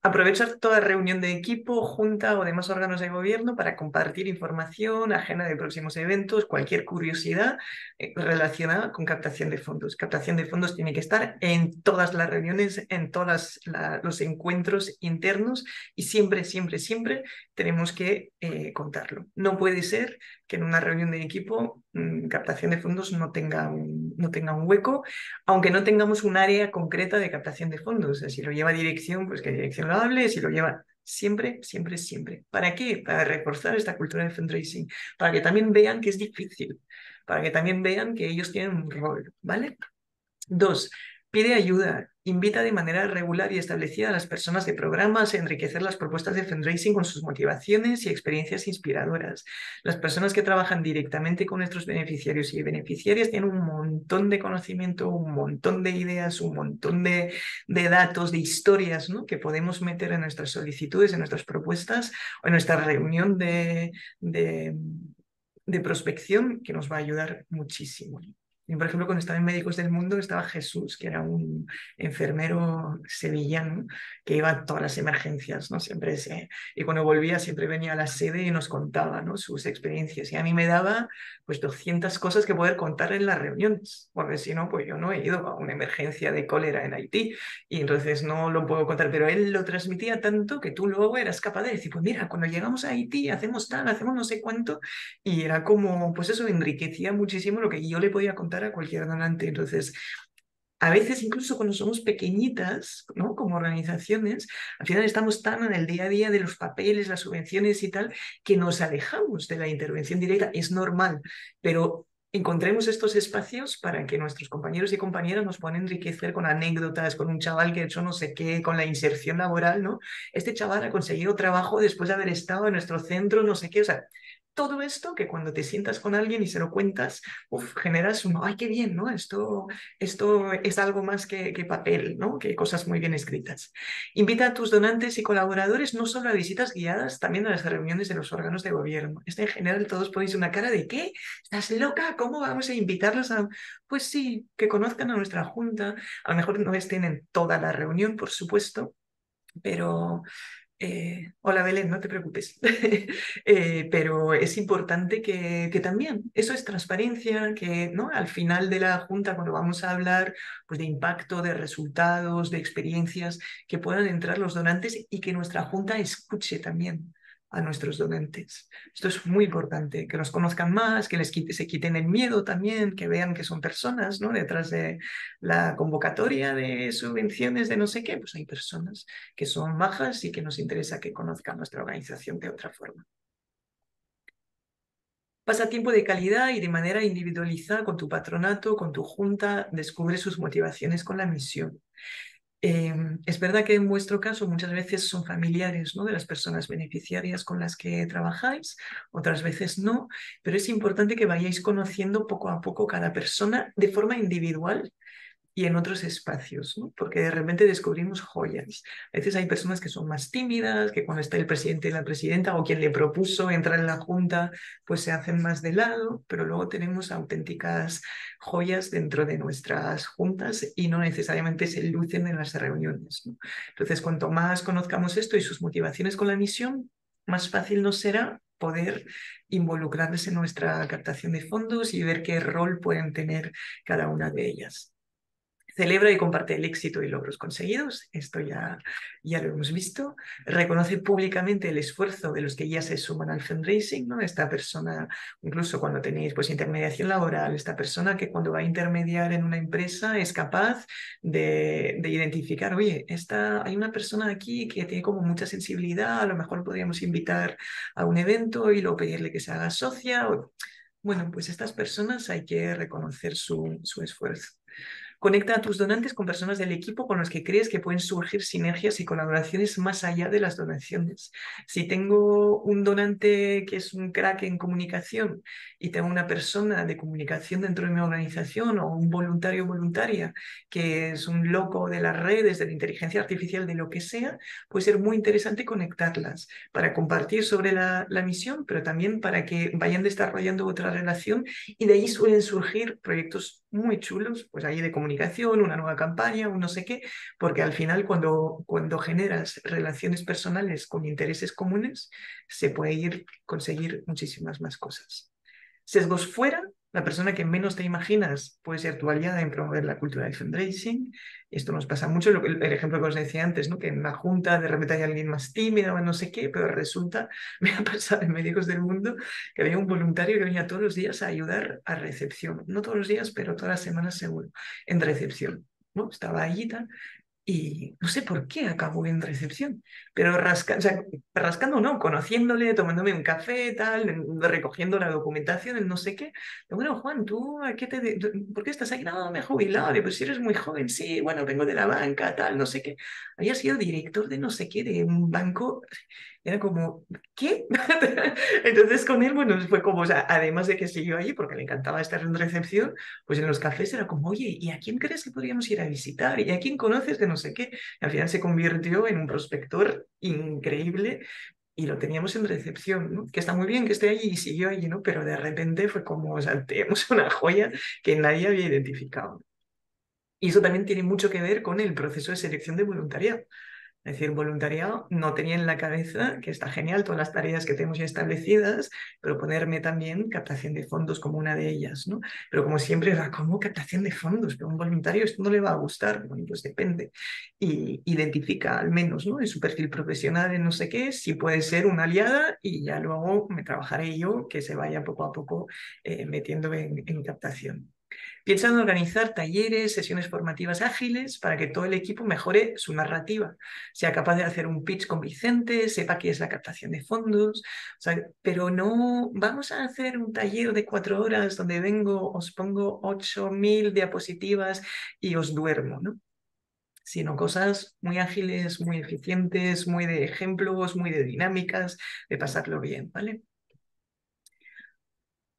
Aprovechar toda reunión de equipo, junta o demás órganos de gobierno para compartir información, agenda de próximos eventos, cualquier curiosidad eh, relacionada con captación de fondos. Captación de fondos tiene que estar en todas las reuniones, en todos los encuentros internos y siempre, siempre, siempre tenemos que eh, contarlo. No puede ser que en una reunión de equipo captación de fondos no tenga, un, no tenga un hueco, aunque no tengamos un área concreta de captación de fondos. si lo lleva dirección, pues que dirección lo hable, si lo lleva siempre, siempre, siempre. ¿Para qué? Para reforzar esta cultura de fundraising, para que también vean que es difícil, para que también vean que ellos tienen un rol, ¿vale? Dos, pide ayuda invita de manera regular y establecida a las personas de programas a enriquecer las propuestas de fundraising con sus motivaciones y experiencias inspiradoras. Las personas que trabajan directamente con nuestros beneficiarios y beneficiarias tienen un montón de conocimiento, un montón de ideas, un montón de, datos, de historias ¿no? que podemos meter en nuestras solicitudes, en nuestras propuestas o en nuestra reunión de, de, de prospección que nos va a ayudar muchísimo por ejemplo, cuando estaba en Médicos del Mundo estaba Jesús, que era un enfermero sevillano que iba a todas las emergencias, ¿no? Siempre y cuando volvía siempre venía a la sede y nos contaba, ¿no? Sus experiencias. Y a mí me daba, pues, 200 cosas que poder contar en las reuniones, porque si no, pues yo no he ido a una emergencia de cólera en Haití y entonces no lo puedo contar, pero él lo transmitía tanto que tú luego eras capaz de decir, pues mira, cuando llegamos a Haití hacemos tal, hacemos no sé cuánto, y era como, pues eso enriquecía muchísimo lo que yo le podía contar a cualquier donante. Entonces, a veces incluso cuando somos pequeñitas, ¿no? Como organizaciones, al final estamos tan en el día a día de los papeles, las subvenciones y tal, que nos alejamos de la intervención directa. Es normal, pero encontremos estos espacios para que nuestros compañeros y compañeras nos puedan enriquecer con anécdotas, con un chaval que ha hecho no sé qué, con la inserción laboral, ¿no? Este chaval ha conseguido trabajo después de haber estado en nuestro centro, no sé qué, o sea, todo esto que cuando te sientas con alguien y se lo cuentas, uf, generas un, ay, qué bien, ¿no? Esto, esto es algo más que, que, papel, ¿no? Que cosas muy bien escritas. Invita a tus donantes y colaboradores no solo a visitas guiadas, también a las reuniones de los órganos de gobierno. Esto en general todos ponéis una cara de, ¿qué? ¿Estás loca? ¿Cómo vamos a invitarlos a...? Pues sí, que conozcan a nuestra junta. A lo mejor no estén en toda la reunión, por supuesto, pero eh, hola Belén, no te preocupes. eh, pero es importante que, que, también, eso es transparencia, que ¿no? al final de la junta, cuando vamos a hablar pues, de impacto, de resultados, de experiencias, que puedan entrar los donantes y que nuestra junta escuche también a nuestros donantes. Esto es muy importante, que los conozcan más, que les quite, se quiten el miedo también, que vean que son personas, ¿no? Detrás de la convocatoria de subvenciones de no sé qué, pues hay personas que son majas y que nos interesa que conozcan nuestra organización de otra forma. Pasa tiempo de calidad y de manera individualizada con tu patronato, con tu junta, descubre sus motivaciones con la misión. Em, es verdad que en vuestro caso muchas veces son familiares ¿no? de las personas beneficiarias con las que trabajáis, otras veces no, pero es importante que vayáis conociendo poco a poco cada persona de forma individual y en otros espacios, porque de repente descubrimos joyas. A veces hay personas que son más tímidas, que cuando está el presidente y la presidenta o quien le propuso entrar en la junta, pues se hacen más de lado, pero luego tenemos auténticas joyas dentro de nuestras juntas y no necesariamente se lucen en las reuniones. Entonces, cuanto más conozcamos esto y sus motivaciones con la misión, más fácil nos será poder involucrarles en nuestra captación de fondos y ver qué rol pueden tener cada una de ellas celebra y comparte el éxito y logros conseguidos, esto ya, ya lo hemos visto, reconoce públicamente el esfuerzo de los que ya se suman al fundraising, ¿no? esta persona, incluso cuando tenéis pues, intermediación laboral, esta persona que cuando va a intermediar en una empresa es capaz de, de identificar, oye, esta, hay una persona aquí que tiene como mucha sensibilidad, a lo mejor podríamos invitar a un evento y luego pedirle que se haga socia. Bueno, pues estas personas hay que reconocer su, su esfuerzo. Conecta a tus donantes con personas del equipo con los que crees que pueden surgir sinergias y colaboraciones más allá de las donaciones. Si tengo un donante que es un crack en comunicación y tengo una persona de comunicación dentro de mi organización o un voluntario o voluntaria que es un loco de las redes, de la inteligencia artificial, de lo que sea, puede ser muy interesante conectarlas para compartir sobre la, la misión, pero también para que vayan desarrollando otra relación y de ahí suelen surgir proyectos muy chulos, pues ahí de comunicación una nueva campaña, un no sé qué, porque al final cuando, cuando generas relaciones personales con intereses comunes, se puede ir conseguir muchísimas más cosas. Sesgos fuera, la persona que menos te imaginas puede ser tu aliada en promover la cultura del fundraising. Esto nos pasa mucho, el, ejemplo que os decía antes, ¿no? que en la junta de repente hay alguien más tímido o no sé qué, pero resulta, me ha pasado en Médicos del Mundo, que había un voluntario que venía todos los días a ayudar a recepción. No todos los días, pero todas las semanas seguro, en recepción. ¿no? Estaba allí y no sé por qué acabó en recepción, pero rasca, o sea, rascando no, conociéndole, tomándome un café, tal, recogiendo la documentación, no sé qué. Bueno, Juan, ¿tú a qué te por qué estás ahí? No, me he jubilado. Pues si eres muy joven, sí, bueno, vengo de la banca, tal, no sé qué. Había sido director de no sé qué, de un banco era como, ¿qué? Entonces con él, bueno, fue como, o sea, además de que siguió allí porque le encantaba estar en recepción, pues en los cafés era como, oye, ¿y a quién crees que podríamos ir a visitar? ¿Y a quién conoces de no sé qué? Y al final se convirtió en un prospector increíble y lo teníamos en recepción, ¿no? Que está muy bien que esté allí y siguió allí, ¿no? Pero de repente fue como, o sea, tenemos una joya que nadie había identificado. Y eso también tiene mucho que ver con el proceso de selección de voluntariado. Es decir, voluntariado no tenía en la cabeza, que está genial, todas las tareas que tenemos ya establecidas, pero ponerme también captación de fondos como una de ellas, ¿no? Pero como siempre era, ¿cómo captación de fondos? Pero un voluntario esto no le va a gustar, bueno, pues depende. Y identifica al menos, ¿no? En su perfil profesional, en no sé qué, si puede ser una aliada y ya luego me trabajaré yo que se vaya poco a poco eh, metiendo en, en captación. Piensa en organizar talleres, sesiones formativas ágiles para que todo el equipo mejore su narrativa, sea capaz de hacer un pitch convincente, sepa qué es la captación de fondos, pero no vamos a hacer un taller de cuatro horas donde vengo, os pongo ocho mil diapositivas y os duermo, ¿no? sino cosas muy ágiles, muy eficientes, muy de ejemplos, muy de dinámicas, de pasarlo bien, ¿vale?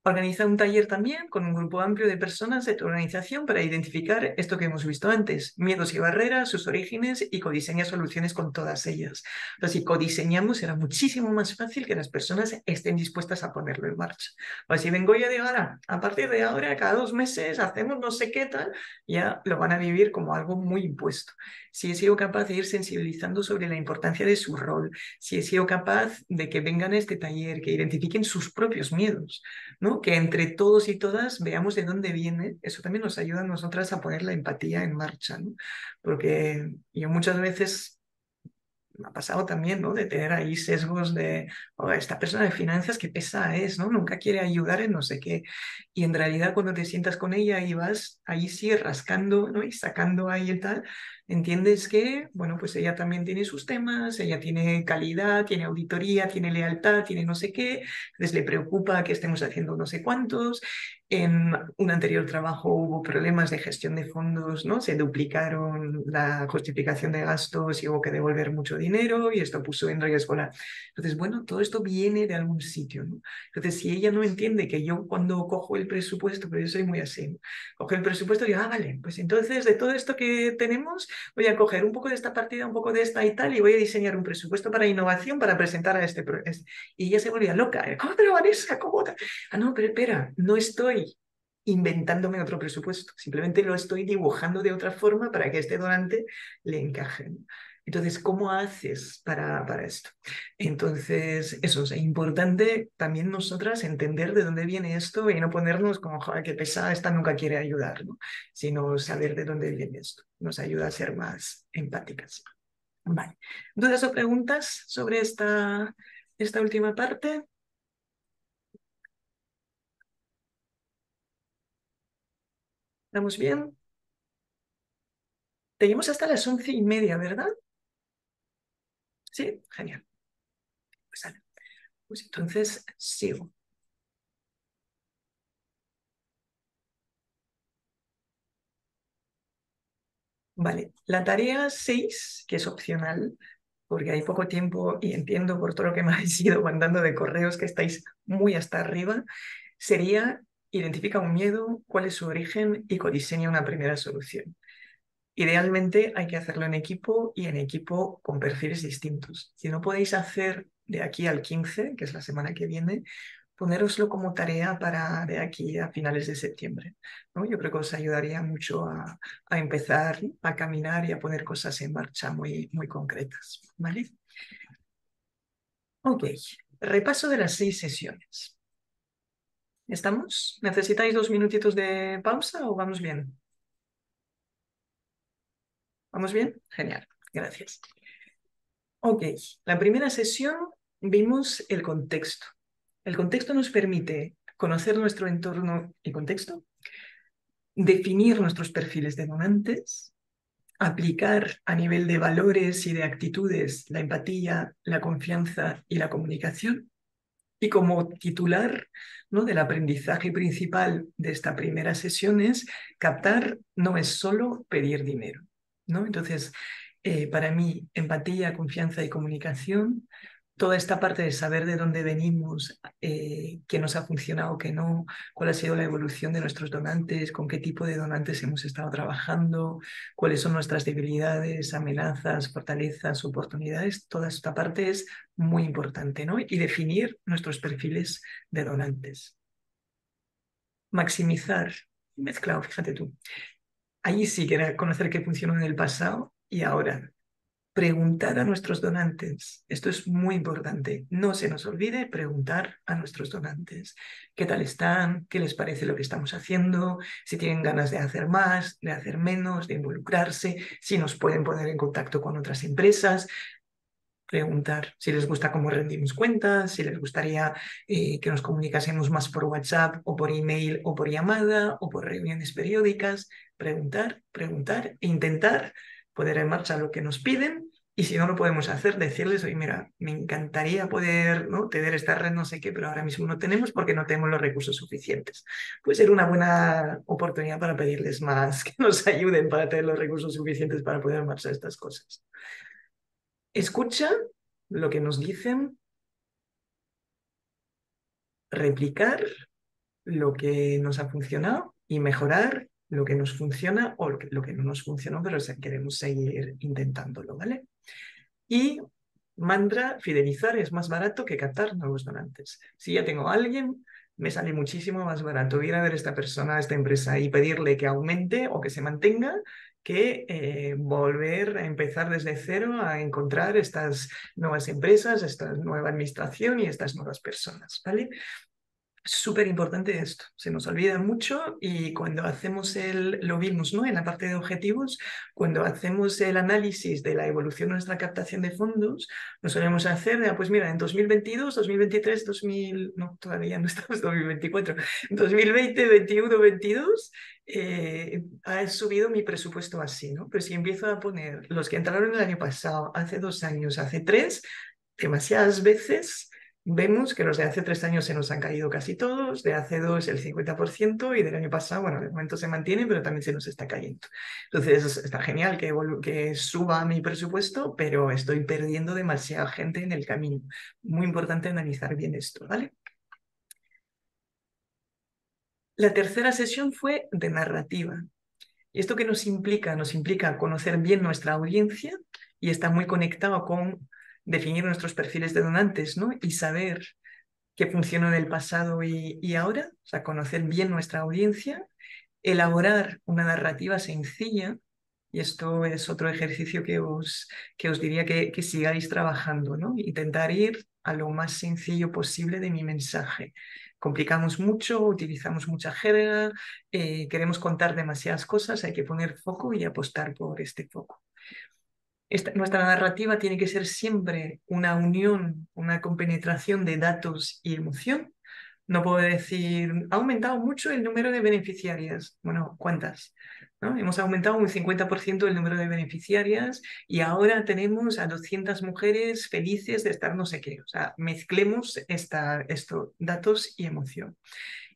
Organiza un taller también con un grupo amplio de personas de tu organización para identificar esto que hemos visto antes, miedos y barreras, sus orígenes y codiseña soluciones con todas ellas. Pero si codiseñamos será muchísimo más fácil que las personas estén dispuestas a ponerlo en marcha. O si vengo yo de ahora, a partir de ahora, cada dos meses hacemos no sé qué tal, ya lo van a vivir como algo muy impuesto. Si he sido capaz de ir sensibilizando sobre la importancia de su rol, si he sido capaz de que vengan a este taller, que identifiquen sus propios miedos, ¿no? Que entre todos y todas veamos de dónde viene, eso también nos ayuda a nosotras a poner la empatía en marcha, ¿no? porque yo muchas veces me ha pasado también, ¿no? De tener ahí sesgos de, oh, esta persona de finanzas, qué pesa es, ¿no? Nunca quiere ayudar en no sé qué. Y en realidad cuando te sientas con ella y vas ahí sí rascando, ¿no? Y sacando ahí el tal, entiendes que, bueno, pues ella también tiene sus temas, ella tiene calidad, tiene auditoría, tiene lealtad, tiene no sé qué, entonces le preocupa que estemos haciendo no sé cuántos. En un anterior trabajo hubo problemas de gestión de fondos, ¿no? Se duplicaron la justificación de gastos y hubo que devolver mucho dinero y esto puso en riesgo la... Entonces, bueno, todo esto viene de algún sitio, ¿no? Entonces, si ella no entiende que yo cuando cojo el presupuesto, pero yo soy muy así, cojo el presupuesto y digo, ah, vale, pues entonces de todo esto que tenemos, voy a coger un poco de esta partida, un poco de esta y tal, y voy a diseñar un presupuesto para innovación para presentar a este... Y ella se volvía loca. ¿eh? ¿Cómo pero Vanessa? ¿Cómo? Ah, no, pero espera, no estoy inventándome otro presupuesto, simplemente lo estoy dibujando de otra forma para que este donante le encaje. Entonces, ¿cómo haces para, para esto? Entonces, eso es importante también nosotras entender de dónde viene esto y no ponernos como, joder, qué pesada, esta nunca quiere ayudar, ¿no? sino saber de dónde viene esto. Nos ayuda a ser más empáticas. ¿Dudas o preguntas sobre esta, esta última parte? ¿Estamos bien? Tenemos hasta las once y media, ¿verdad? Sí, genial. Pues, pues entonces sigo. Vale, la tarea 6, que es opcional, porque hay poco tiempo y entiendo por todo lo que me habéis ido mandando de correos que estáis muy hasta arriba, sería identifica un miedo, cuál es su origen y codiseña una primera solución. Idealmente hay que hacerlo en equipo y en equipo con perfiles distintos. Si no podéis hacer de aquí al 15, que es la semana que viene, ponéroslo como tarea para de aquí a finales de septiembre. Yo creo que os ayudaría mucho a, empezar a caminar y a poner cosas en marcha muy, muy concretas. ¿vale? Ok, repaso de las seis sesiones. ¿Estamos? ¿Necesitáis dos minutitos de pausa o vamos bien? ¿Vamos bien? Genial, gracias. Ok, la primera sesión vimos el contexto. El contexto nos permite conocer nuestro entorno y contexto, definir nuestros perfiles de donantes, aplicar a nivel de valores y de actitudes la empatía, la confianza y la comunicación. Y como titular ¿no? del aprendizaje principal de esta primera sesión es captar no es solo pedir dinero. ¿no? Entonces, eh, para mí, empatía, confianza y comunicación, toda esta parte de saber de dónde venimos, eh, qué nos ha funcionado, qué no, cuál ha sido la evolución de nuestros donantes, con qué tipo de donantes hemos estado trabajando, cuáles son nuestras debilidades, amenazas, fortalezas, oportunidades, toda esta parte es muy importante, ¿no? Y definir nuestros perfiles de donantes. Maximizar, mezclado, fíjate tú, Ahí sí que conocer qué funcionó en el pasado y ahora. Preguntar a nuestros donantes. Esto es muy importante. No se nos olvide preguntar a nuestros donantes qué tal están, qué les parece lo que estamos haciendo, si tienen ganas de hacer más, de hacer menos, de involucrarse, si nos pueden poner en contacto con otras empresas. preguntar si les gusta cómo rendimos cuentas, si les gustaría eh, que nos comunicásemos más por WhatsApp o por email o por llamada o por reuniones periódicas, preguntar, preguntar, e intentar poner en marcha lo que nos piden y si no lo podemos hacer, decirles, oye, mira, me encantaría poder ¿no? tener esta red, no sé qué, pero ahora mismo no tenemos porque no tenemos los recursos suficientes. Puede ser una buena oportunidad para pedirles más, que nos ayuden para tener los recursos suficientes para poder marchar estas cosas. Escucha lo que nos dicen, replicar lo que nos ha funcionado y mejorar lo que nos funciona o lo que, no nos funcionó, pero queremos seguir intentándolo, ¿vale? Y mantra, fidelizar es más barato que captar nuevos donantes. Si ya tengo a alguien, me sale muchísimo más barato ir a ver a esta persona, a esta empresa y pedirle que aumente o que se mantenga que eh, volver a empezar desde cero a encontrar estas nuevas empresas, esta nueva administración y estas nuevas personas, ¿vale? Súper importante esto, se nos olvida mucho y cuando hacemos el, lo vimos ¿no? en la parte de objetivos, cuando hacemos el análisis de la evolución de nuestra captación de fondos, nos solemos hacer, ah, pues mira, en 2022, 2023, 2000, no, todavía no estamos en 2024, 2020, 21, 22, ha subido mi presupuesto así, ¿no? Pero si empiezo a poner los que entraron el año pasado, hace dos años, hace tres, demasiadas veces vemos que los de hace tres años se nos han caído casi todos, de hace dos el 50% y del año pasado, bueno, de momento se mantiene, pero también se nos está cayendo. Entonces, está genial que, que suba mi presupuesto, pero estoy perdiendo demasiada gente en el camino. Muy importante analizar bien esto, ¿vale? La tercera sesión fue de narrativa. ¿Y esto que nos implica? Nos implica conocer bien nuestra audiencia y está muy conectado con definir nuestros perfiles de donantes, ¿no? Y saber qué funcionó en el pasado y, ahora, o sea, conocer bien nuestra audiencia, elaborar una narrativa sencilla, y esto es otro ejercicio que os, que os diría que, que sigáis trabajando, ¿no? Intentar ir a lo más sencillo posible de mi mensaje. Complicamos mucho, utilizamos mucha jerga, eh, queremos contar demasiadas cosas, hay que poner foco y apostar por este foco nuestra narrativa tiene que ser siempre una unión, una compenetración de datos y emoción. No puedo decir, ha aumentado mucho el número de beneficiarias. Bueno, ¿cuántas? ¿No? Hemos aumentado un 50% el número de beneficiarias y ahora tenemos a 200 mujeres felices de estar no sé qué. O sea, mezclemos esta, esto, datos y emoción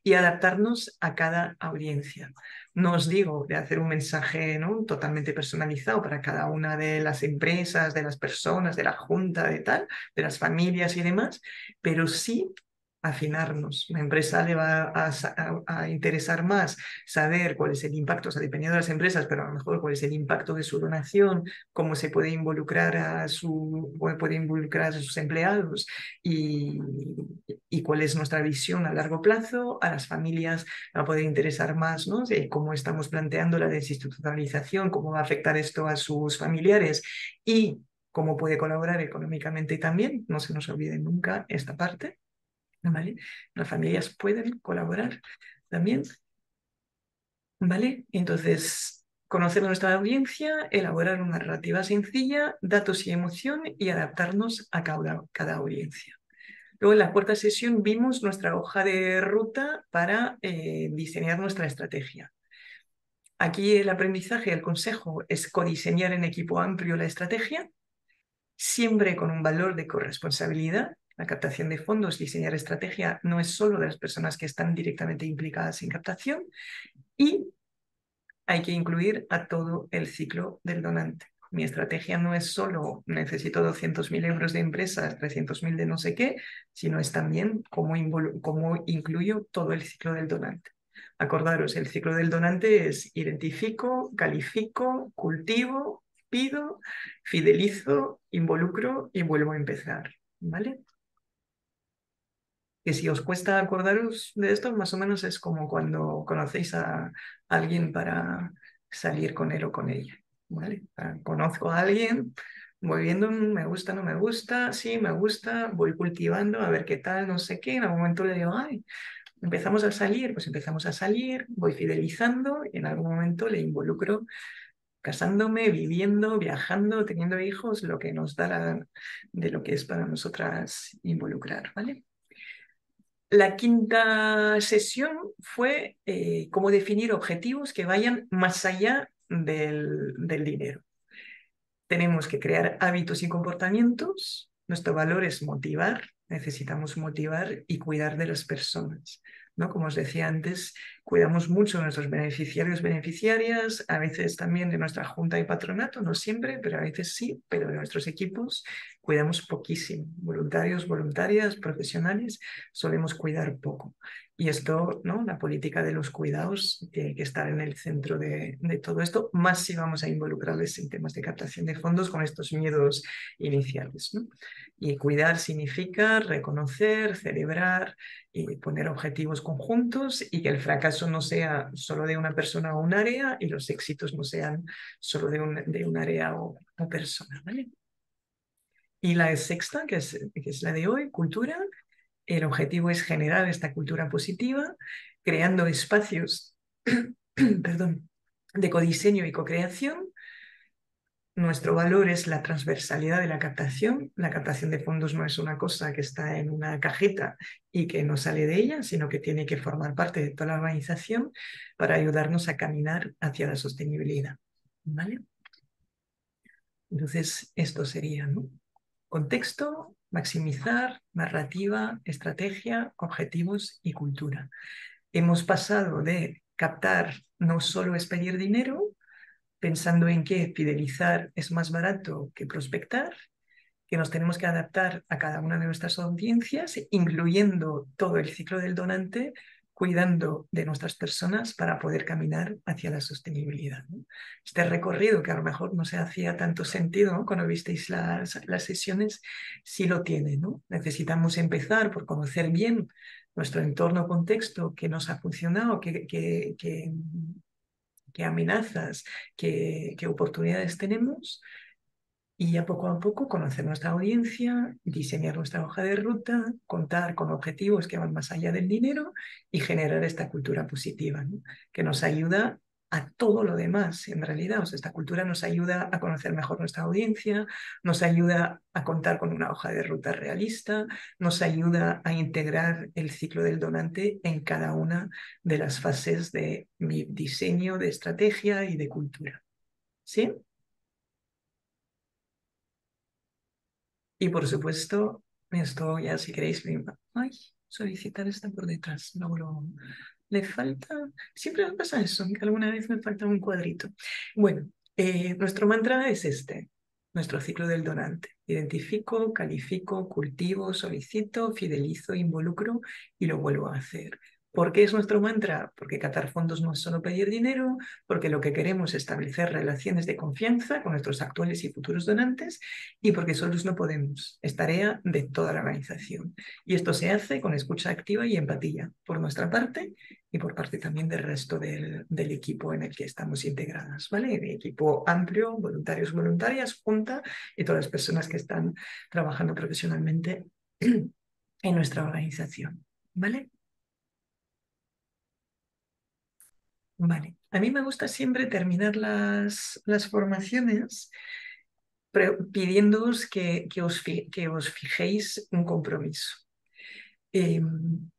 y adaptarnos a cada audiencia. No os digo de hacer un mensaje ¿no? totalmente personalizado para cada una de las empresas, de las personas, de la junta, de tal, de las familias y demás, pero sí afinarnos. La empresa le va a, interesar más saber cuál es el impacto, o sea, dependiendo de las empresas, pero a lo mejor cuál es el impacto de su donación, cómo se puede involucrar a su, puede involucrar a sus empleados y, y cuál es nuestra visión a largo plazo. A las familias va a poder interesar más, ¿no? De cómo estamos planteando la desinstitucionalización, cómo va a afectar esto a sus familiares y cómo puede colaborar económicamente también. No se nos olvide nunca esta parte. ¿Vale? Las familias pueden colaborar también, ¿vale? Entonces, conocer nuestra audiencia, elaborar una narrativa sencilla, datos y emoción y adaptarnos a cada, cada audiencia. Luego en la cuarta sesión vimos nuestra hoja de ruta para eh, diseñar nuestra estrategia. Aquí el aprendizaje, el consejo es codiseñar en equipo amplio la estrategia, siempre con un valor de corresponsabilidad la captación de fondos, diseñar estrategia no es solo de las personas que están directamente implicadas en captación y hay que incluir a todo el ciclo del donante. Mi estrategia no es solo necesito 200.000 euros de empresas, 300.000 de no sé qué, sino es también cómo, cómo incluyo todo el ciclo del donante. Acordaros, el ciclo del donante es identifico, califico, cultivo, pido, fidelizo, involucro y vuelvo a empezar. ¿Vale? Que si os cuesta acordaros de esto, más o menos es como cuando conocéis a alguien para salir con él o con ella. ¿vale? Conozco a alguien, voy viendo, me gusta, no me gusta, sí, me gusta, voy cultivando, a ver qué tal, no sé qué, en algún momento le digo, ay, empezamos a salir, pues empezamos a salir, voy fidelizando y en algún momento le involucro casándome, viviendo, viajando, teniendo hijos, lo que nos da de lo que es para nosotras involucrar, ¿vale? La quinta sesión fue eh, cómo definir objetivos que vayan más allá del, del dinero. Tenemos que crear hábitos y comportamientos. Nuestro valor es motivar, necesitamos motivar y cuidar de las personas. ¿No? Como os decía antes, cuidamos mucho de nuestros beneficiarios, beneficiarias, a veces también de nuestra junta y patronato, no siempre, pero a veces sí, pero de nuestros equipos cuidamos poquísimo. Voluntarios, voluntarias, profesionales, solemos cuidar poco. Y esto, ¿no? La política de los cuidados tiene que estar en el centro de, todo esto, más si vamos a involucrarles en temas de captación de fondos con estos miedos iniciales. Y cuidar significa reconocer, celebrar y poner objetivos conjuntos y que el fracaso no sea solo de una persona o un área y los éxitos no sean solo de un, de un área o, o persona. ¿vale? Y la sexta, que es, que es la de hoy, cultura, el objetivo es generar esta cultura positiva, creando espacios perdón, de codiseño y co-creación. Nuestro valor es la transversalidad de la captación. La captación de fondos no es una cosa que está en una cajeta y que no sale de ella, sino que tiene que formar parte de toda la organización para ayudarnos a caminar hacia la sostenibilidad. ¿Vale? Entonces, esto sería, ¿no? Contexto, maximizar, narrativa, estrategia, objetivos y cultura. Hemos pasado de captar no solo es pedir dinero, pensando en que fidelizar es más barato que prospectar, que nos tenemos que adaptar a cada una de nuestras audiencias, incluyendo todo el ciclo del donante, cuidando de nuestras personas para poder caminar hacia la sostenibilidad. Este recorrido que a lo mejor no se hacía tanto sentido cuando visteis las, las sesiones, sí lo tiene. Necesitamos empezar por conocer bien nuestro entorno contexto, qué nos ha funcionado, qué, qué, qué, amenazas, qué, qué oportunidades tenemos y ya poco a poco conocer nuestra audiencia, diseñar nuestra hoja de ruta, contar con objetivos que van más allá del dinero y generar esta cultura positiva, que nos ayuda a todo lo demás, en realidad. O sea, esta cultura nos ayuda a conocer mejor nuestra audiencia, nos ayuda a contar con una hoja de ruta realista, nos ayuda a integrar el ciclo del donante en cada una de las fases de mi diseño, de estrategia y de cultura. ¿Sí? Y por supuesto, esto ya si queréis, ay, solicitar está por detrás, no lo... Le falta, siempre me pasa eso, que alguna vez me falta un cuadrito. Bueno, eh, nuestro mantra es este, nuestro ciclo del donante. Identifico, califico, cultivo, solicito, fidelizo, involucro y lo vuelvo a hacer. ¿Por qué es nuestro mantra? Porque catar fondos no es solo pedir dinero, porque lo que queremos es establecer relaciones de confianza con nuestros actuales y futuros donantes y porque solos no podemos. Es tarea de toda la organización. Y esto se hace con escucha activa y empatía por nuestra parte y por parte también del resto del, equipo en el que estamos integradas. ¿vale? El equipo amplio, voluntarios, voluntarias, junta y todas las personas que están trabajando profesionalmente en nuestra organización. ¿Vale? Vale, a mí me gusta siempre terminar las, las formaciones pidiéndoos que, que, os, que os fijéis un compromiso. Em,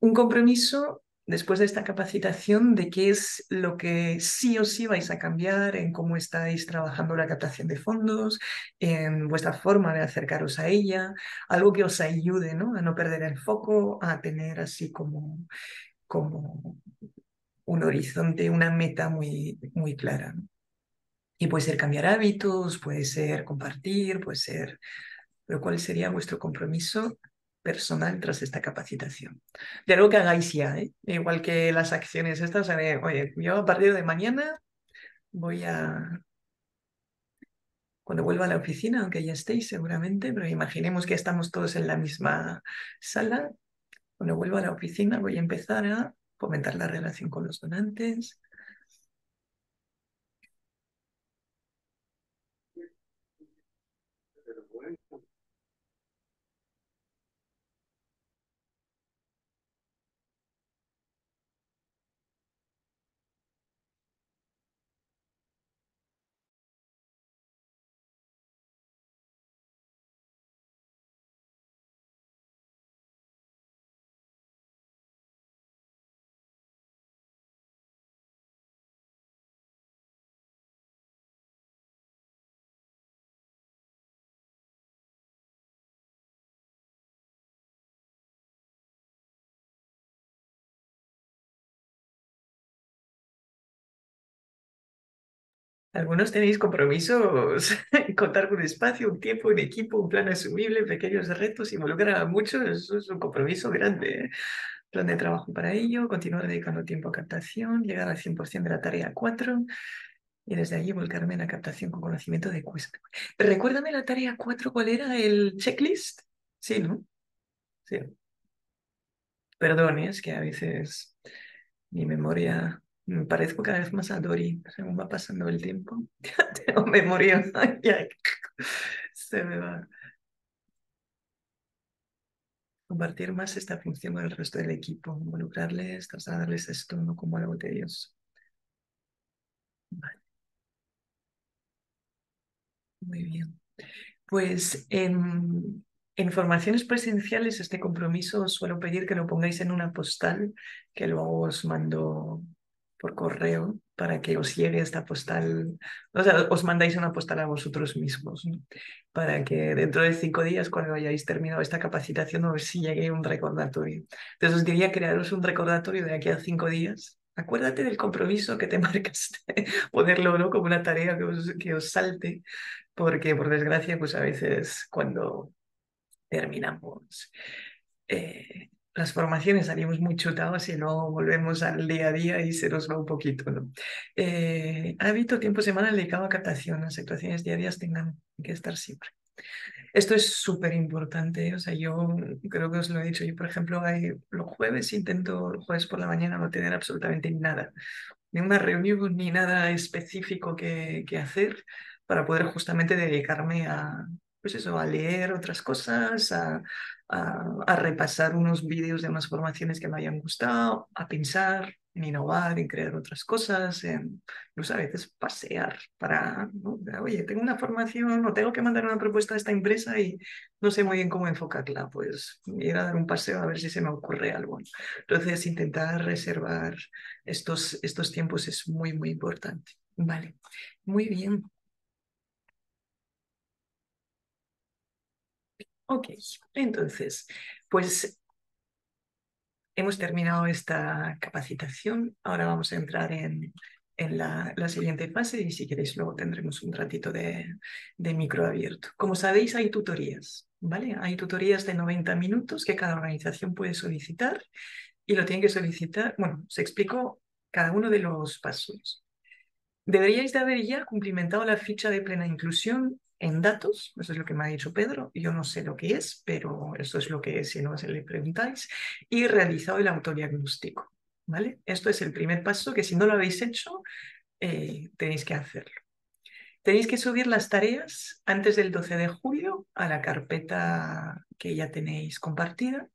un compromiso después de esta capacitación de qué es lo que sí o sí vais a cambiar en cómo estáis trabajando la captación de fondos, en vuestra forma de acercaros a ella, algo que os ayude ¿no? a no perder el foco, a tener así como, como un horizonte, una meta muy, muy clara. Y puede ser cambiar hábitos, puede ser compartir, puede ser... Pero ¿cuál sería vuestro compromiso personal tras esta capacitación? De algo que hagáis ya, ¿eh? igual que las acciones estas, oye, yo a partir de mañana voy a... Cuando vuelva a la oficina, aunque ya estéis seguramente, pero imaginemos que estamos todos en la misma sala, cuando vuelva a la oficina voy a empezar a fomentar la relación con los donantes, Algunos tenéis compromisos, contar con espacio, un tiempo, un equipo, un plan asumible, pequeños retos, involucrar a muchos, eso es un compromiso grande. ¿eh? Plan de trabajo para ello, continuar dedicando tiempo a captación, llegar al 100% de la tarea 4 y desde allí volcarme en la captación con conocimiento de Quest. Recuérdame la tarea 4, ¿cuál era? ¿El checklist? Sí, ¿no? Sí. Perdón, ¿eh? es que a veces mi memoria me parezco cada vez más a Dory, según va pasando el tiempo. Tengo memoria, se me va. Compartir más esta función con el resto del equipo, involucrarles, trasladarles esto como algo tedioso. Vale. Muy bien. Pues en, en formaciones presenciales este compromiso os suelo pedir que lo pongáis en una postal que luego os mando por correo para que os llegue esta postal, o sea, os mandáis una postal a vosotros mismos, para que dentro de cinco días, cuando hayáis terminado esta capacitación, os si llegue un recordatorio. Entonces os diría crearos un recordatorio de aquí a cinco días. Acuérdate del compromiso que te marcaste, ponerlo ¿no? como una tarea que os, que os salte, porque por desgracia, pues a veces cuando terminamos eh, las formaciones salimos muy chutados y luego volvemos al día a día y se nos va un poquito. ¿no? Eh, hábito, tiempo, semana dedicado a captación, las situaciones diarias tengan que estar siempre. Esto es súper importante, o sea, yo creo que os lo he dicho, yo por ejemplo hay, los jueves intento, los jueves por la mañana no tener absolutamente nada, ni una reunión ni nada específico que, que hacer para poder justamente dedicarme a, pues eso, a leer otras cosas, a, a, repasar unos vídeos de unas formaciones que me hayan gustado, a pensar en innovar, en crear otras cosas, en, a veces pasear para, oye, tengo una formación o tengo que mandar una propuesta a esta empresa y no sé muy bien cómo enfocarla, pues ir a dar un paseo a ver si se me ocurre algo. Entonces, intentar reservar estos, estos tiempos es muy, muy importante. Vale, muy bien. Ok, entonces, pues hemos terminado esta capacitación. Ahora vamos a entrar en, en la, siguiente fase y si queréis luego tendremos un ratito de, de micro abierto. Como sabéis, hay tutorías, ¿vale? Hay tutorías de 90 minutos que cada organización puede solicitar y lo tienen que solicitar, bueno, se explicó cada uno de los pasos. Deberíais de haber ya cumplimentado la ficha de plena inclusión en datos, eso es lo que me ha dicho Pedro, yo no sé lo que es, pero eso es lo que es si no se le preguntáis, y realizado el autodiagnóstico. ¿vale? Esto es el primer paso que si no lo habéis hecho, eh, tenéis que hacerlo. Tenéis que subir las tareas antes del 12 de julio a la carpeta que ya tenéis compartida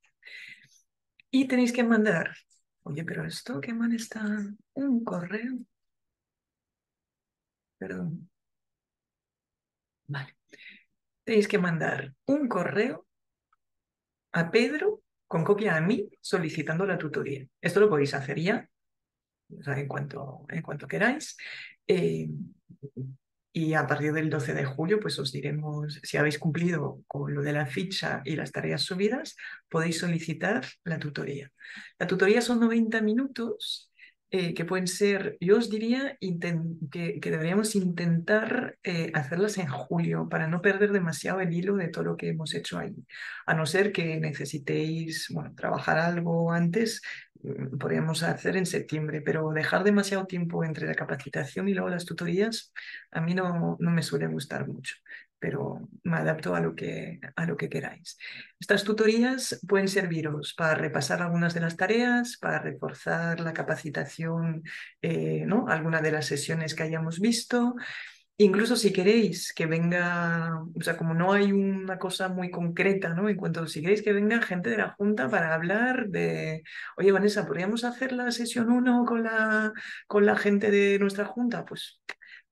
y tenéis que mandar, oye, pero esto, ¿qué man está? Un correo. Perdón, Vale. Tenéis que mandar un correo a Pedro con copia a mí solicitando la tutoría. Esto lo podéis hacer ya, en, cuanto, en cuanto queráis. Eh, y a partir del 12 de julio, pues os diremos, si habéis cumplido con lo de la ficha y las tareas subidas, podéis solicitar la tutoría. La tutoría son 90 minutos eh, que pueden ser, yo os diría que, deberíamos intentar eh, hacerlas en julio para no perder demasiado el hilo de todo lo que hemos hecho ahí. A no ser que necesitéis bueno, trabajar algo antes, mm, podríamos hacer en septiembre, pero dejar demasiado tiempo entre la capacitación y luego las tutorías a mí no, no me suele gustar mucho pero me adapto a lo, que, a lo que queráis. Estas tutorías pueden serviros para repasar algunas de las tareas, para reforzar la capacitación, eh, ¿no? alguna de las sesiones que hayamos visto. Incluso si queréis que venga, o sea, como no hay una cosa muy concreta, ¿no? En cuanto si queréis que venga gente de la Junta para hablar de, oye, Vanessa, ¿podríamos hacer la sesión 1 con la, con la gente de nuestra Junta? Pues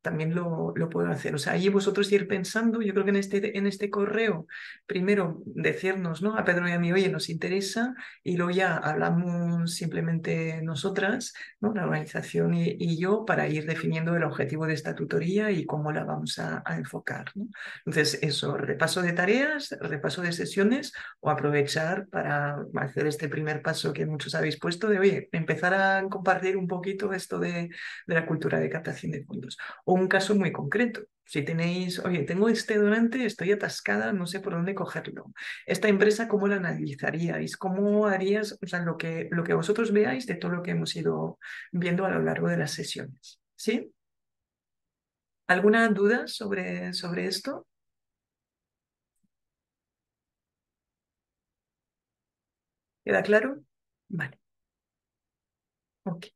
también lo, lo, puedo hacer. O sea, ahí vosotros ir pensando, yo creo que en este, en este correo, primero decirnos, ¿no? A Pedro y a mí, oye, nos interesa, y luego ya hablamos simplemente nosotras, ¿no? La organización y, yo, para ir definiendo el objetivo de esta tutoría y cómo la vamos a, enfocar, ¿no? Entonces, eso, repaso de tareas, repaso de sesiones, o aprovechar para hacer este primer paso que muchos habéis puesto de, oye, empezar a compartir un poquito esto de, de la cultura de captación de fondos un caso muy concreto. Si tenéis, oye, tengo este donante, estoy atascada, no sé por dónde cogerlo. Esta empresa, ¿cómo la analizaríais? ¿Cómo harías, o sea, lo que, lo que vosotros veáis de todo lo que hemos ido viendo a lo largo de las sesiones? ¿Sí? ¿Alguna duda sobre, sobre esto? ¿Queda claro? Vale. Ok.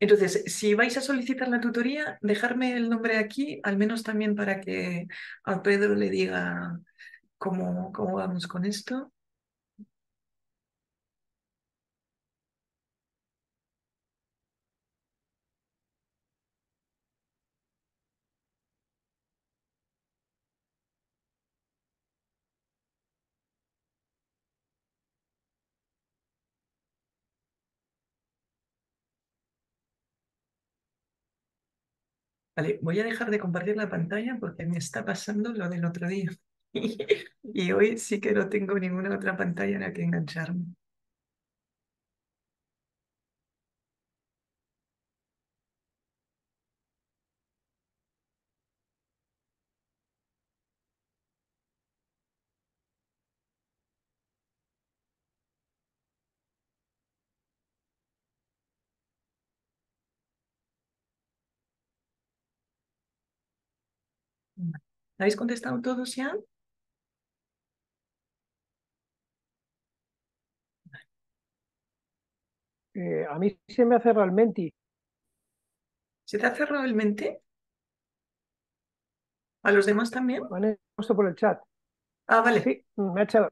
Entonces, si vais a solicitar la tutoría, dejarme el nombre aquí, al menos también para que a Pedro le diga cómo, cómo vamos con esto. Vale, voy a dejar de compartir la pantalla porque me está pasando lo del otro día. y hoy sí que no tengo ninguna otra pantalla en la que engancharme. ¿Habéis contestado todos ya? Eh, a mí se me ha cerrado el menti. ¿Se te ha cerrado el mente? ¿A los demás también? Me han puesto por el chat. Ah, vale. Sí, me ha echado.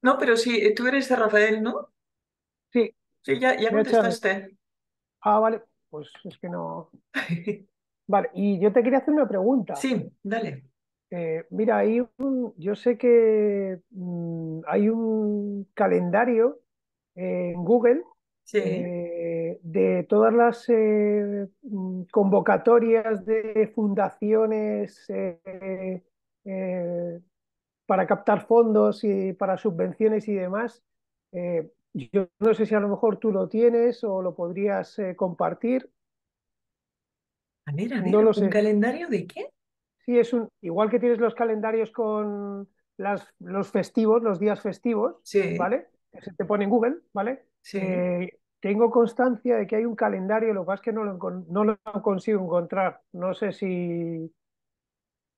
No, pero sí, tú eres de Rafael, ¿no? Sí. Sí, ya, ya contestaste. Ah, vale. Pues es que no. Vale, y yo te quería hacer una pregunta. Sí, dale. Eh, mira, hay un- yo sé que mm, hay un calendario en Google Sí, eh, de todas las eh, mm, convocatorias de fundaciones eh, eh, para captar fondos y para subvenciones y demás. Eh, yo no sé si a lo mejor tú lo tienes o lo podrías eh, compartir. A ver, a ver, No lo ¿un sé. calendario de qué? Sí, es un, igual que tienes los calendarios con las, los festivos, los días festivos, Sí, ¿vale? Que se te pone en Google, ¿vale? sí. Eh, tengo constancia de que hay un calendario, lo que pasa es que no lo, encon- no lo consigo encontrar. No sé si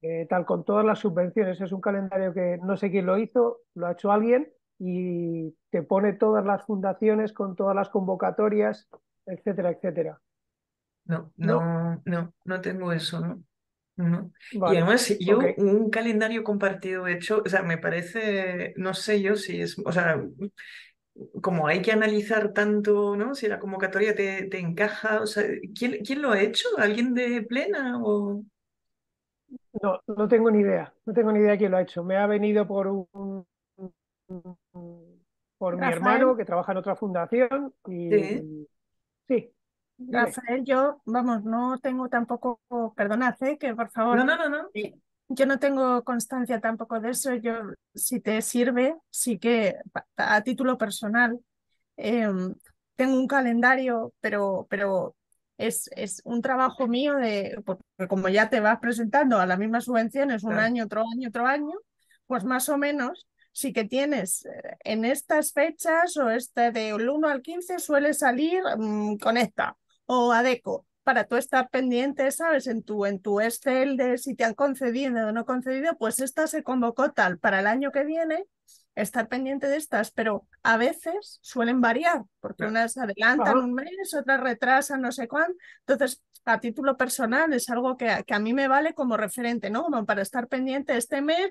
eh, tal con todas las subvenciones, es un calendario que no sé quién lo hizo, lo ha hecho alguien y te pone todas las fundaciones con todas las convocatorias, etcétera, etcétera. No, ¿No? no, no, tengo eso, ¿no? No. Y además, yo un calendario compartido hecho, o sea, me parece, no sé yo si es, o sea, como hay que analizar tanto, ¿no? Si la convocatoria te, te encaja, o sea, ¿quién, quién lo ha hecho? ¿Alguien de Plena o...? No, no tengo ni idea, no tengo ni idea quién lo ha hecho. Me ha venido por un, por mi hermano que trabaja en otra fundación Sí. y sí, dime. Rafael, yo, vamos, no tengo tampoco, perdonad, ¿eh? que por favor, No, no, no, no. eh, yo no tengo constancia tampoco de eso. Yo, si te sirve, sí que a título personal em, tengo un calendario, pero, pero es, es un trabajo mío de, porque como ya te vas presentando a las mismas subvenciones un Claro. año, otro año, otro año, pues más o menos sí que tienes eh, en estas fechas o este del 1 al 15 suele salir mm, con esta o Adeco para tú estar pendiente, ¿sabes? En tu, en tu Excel de si te han concedido o no concedido, pues esta se convocó tal para el año que viene, estar pendiente de estas, pero a veces suelen variar, porque Claro. unas adelantan un mes, otras retrasan no sé cuánto. Entonces, a título personal es algo que, que a mí me vale como referente, ¿no? Como para estar pendiente este mes,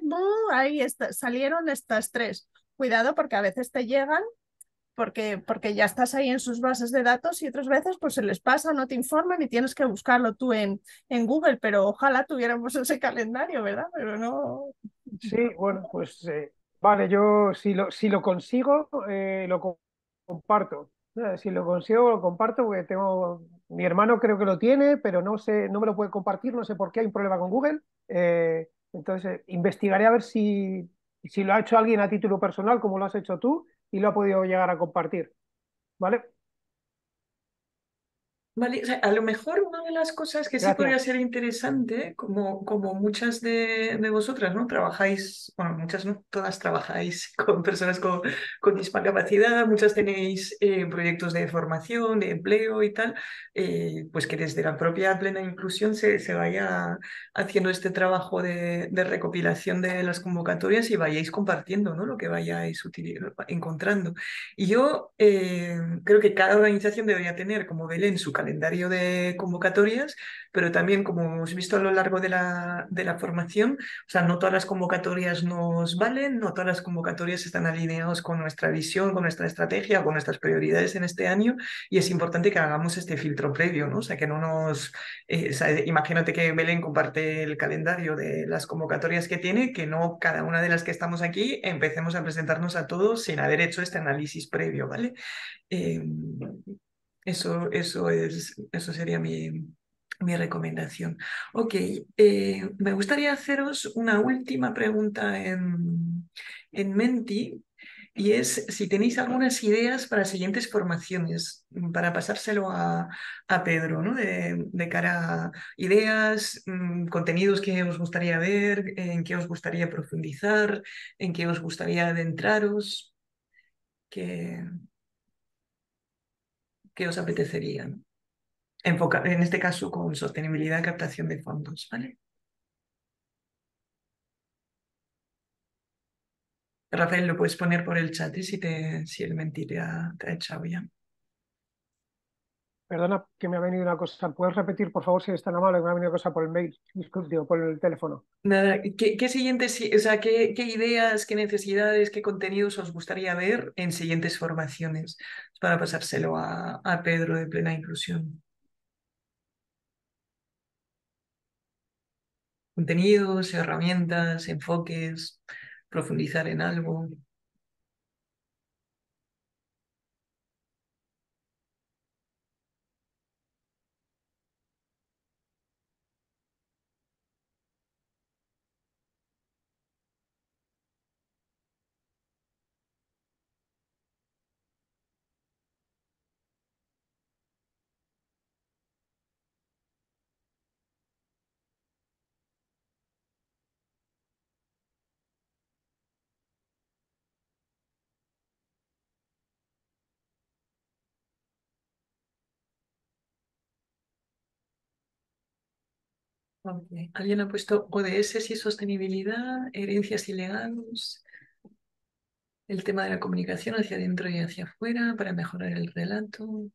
ahí está- salieron estas tres. Cuidado porque a veces te llegan porque, porque ya estás ahí en sus bases de datos y otras veces pues se les pasa, no te informan y tienes que buscarlo tú en, en Google, pero ojalá tuviéramos ese calendario, ¿verdad? Pero no. Sí, bueno, pues eh, vale, yo si lo, si lo consigo, eh, lo co- comparto. Eh, Si lo consigo, lo comparto porque tengo, mi hermano creo que lo tiene, pero no sé, no me lo puede compartir, no sé por qué hay un problema con Google. Entonces, investigaré a ver si, si lo ha hecho alguien a título personal, como lo has hecho tú, y lo ha podido llegar a compartir. ¿Vale? Vale, o sea, a lo mejor una de las cosas que sí podría ser interesante, como, como muchas de, de, vosotras, ¿no? Trabajáis, bueno, muchas no, todas trabajáis con personas con, con discapacidad, muchas tenéis eh, proyectos de formación, de empleo y tal, eh, pues que desde la propia plena inclusión se, se vaya haciendo este trabajo de, de, recopilación de las convocatorias y vayáis compartiendo, ¿no? Lo que vayáis encontrando. Y yo eh, creo que cada organización debería tener, como Belén, su calendario de convocatorias, pero también, como hemos visto a lo largo de la, de la formación, o sea, no todas las convocatorias nos valen, no todas las convocatorias están alineadas con nuestra visión, con nuestra estrategia, con nuestras prioridades en este año, y es importante que hagamos este filtro previo, ¿no? O sea, que no nos... Eh, imagínate que Belén comparte el calendario de las convocatorias que tiene, que no cada una de las que estamos aquí empecemos a presentarnos a todos sin haber hecho este análisis previo, ¿vale? Eh, eso, eso, es, eso sería mi, mi recomendación. Ok, eh, me gustaría haceros una última pregunta en, en Menti y es si tenéis algunas ideas para siguientes formaciones, para pasárselo a, a Pedro, ¿no? De, de, cara a ideas, mm, contenidos que os gustaría ver, en qué os gustaría profundizar, en qué os gustaría adentraros. Que, ¿Qué os apetecería? Enfocar, en este caso con sostenibilidad y captación de fondos, ¿vale? Rafael, lo puedes poner por el chat si, te, si el mentir te ha, echado ya. Perdona, que me ha venido una cosa. ¿Puedes repetir, por favor, si es tan amable? Me ha venido cosa por el mail, por el teléfono. Nada, ¿qué, siguientes, o sea, qué, qué, ideas, qué necesidades, qué contenidos os gustaría ver en siguientes formaciones para pasárselo a, a Pedro de plena inclusión? Contenidos, herramientas, enfoques, profundizar en algo. Alguien ha puesto ODS y sostenibilidad, herencias ilegales, el tema de la comunicación hacia adentro y hacia afuera para mejorar el relato.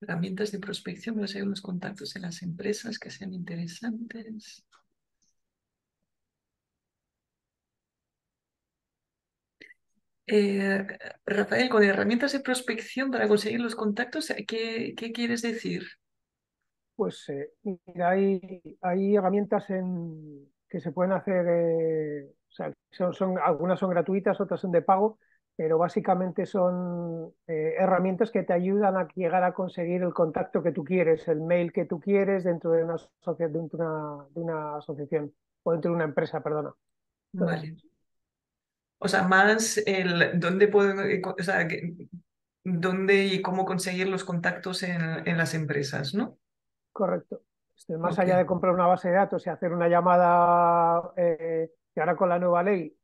Herramientas de prospección, los los contactos en las empresas que sean interesantes. Eh, Rafael, con herramientas de prospección para conseguir los contactos, ¿qué, quieres decir? Pues eh, hay, hay herramientas en, que se pueden hacer, eh, son, algunas son gratuitas, otras son de pago, pero básicamente son eh, herramientas que te ayudan a llegar a conseguir el contacto que tú quieres, el mail que tú quieres dentro de una, de una, asociación o dentro de una empresa, perdona. vale. O sea, más el dónde puedo, eh, o sea, dónde y cómo conseguir los contactos en, en las empresas, ¿no? Correcto. Este, más allá de comprar una base de datos y hacer una llamada, eh, que ahora con la nueva ley,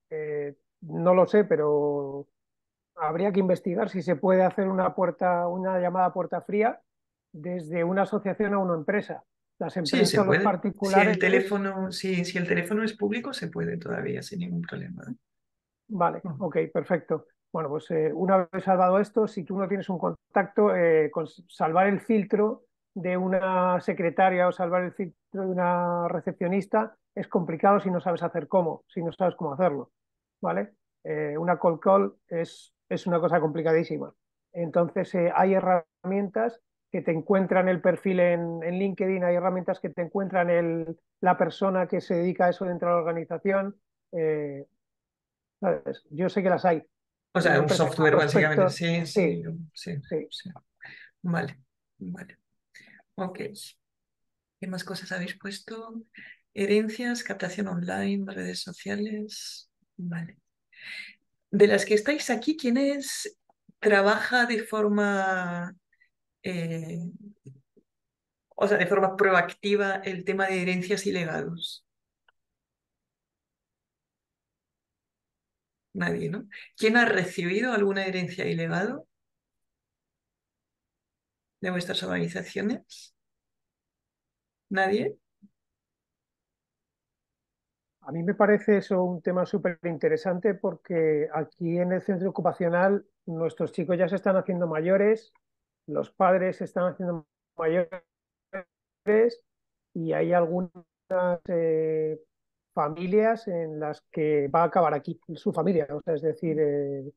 no lo sé, pero habría que investigar si se puede hacer una puerta, una llamada puerta fría desde una asociación a una empresa. Las empresas o los particulares. Si el teléfono, si, si el teléfono es público, se puede todavía sin ningún problema. ¿eh? Vale, ok, perfecto. Bueno, pues eh, una vez salvado esto, si tú no tienes un contacto, eh, con salvar el filtro de una secretaria o salvar el filtro de una recepcionista es complicado si no sabes hacer cómo, si no sabes cómo hacerlo. ¿Vale? una call call es es una cosa complicadísima. Entonces, eh, hay herramientas que te encuentran el perfil en, en LinkedIn, hay herramientas que te encuentran el, la persona que se dedica a eso dentro de la organización. Eh, Yo sé que las hay. O sea, un software básicamente, sí sí, sí, sí, Vale, vale. Ok. ¿Qué más cosas habéis puesto? Herencias, captación online, redes sociales. Vale. De las que estáis aquí, ¿quién es trabaja de forma eh, o sea, de forma proactiva el tema de herencias y legados? Nadie, ¿no? ¿Quién ha recibido alguna herencia y legado de vuestras organizaciones? ¿Nadie? A mí me parece eso un tema súper interesante porque aquí en el centro ocupacional nuestros chicos ya se están haciendo mayores, los padres se están haciendo mayores y hay algunas eh, familias en las que va a acabar aquí su familia, es decir, eh,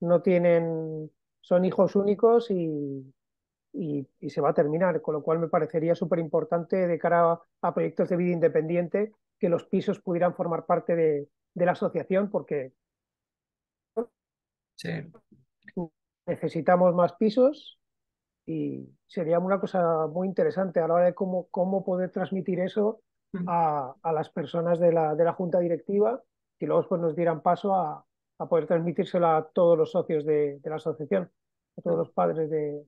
no tienen, son hijos únicos y, y, se va a terminar, con lo cual me parecería súper importante de cara a, proyectos de vida independiente que los pisos pudieran formar parte de, de la asociación porque necesitamos más pisos y sería una cosa muy interesante a la hora de cómo, cómo poder transmitir eso a, a las personas de la, de la junta directiva que luego pues, nos dieran paso a, a poder transmitírselo a todos los socios de, de la asociación, a todos los padres de,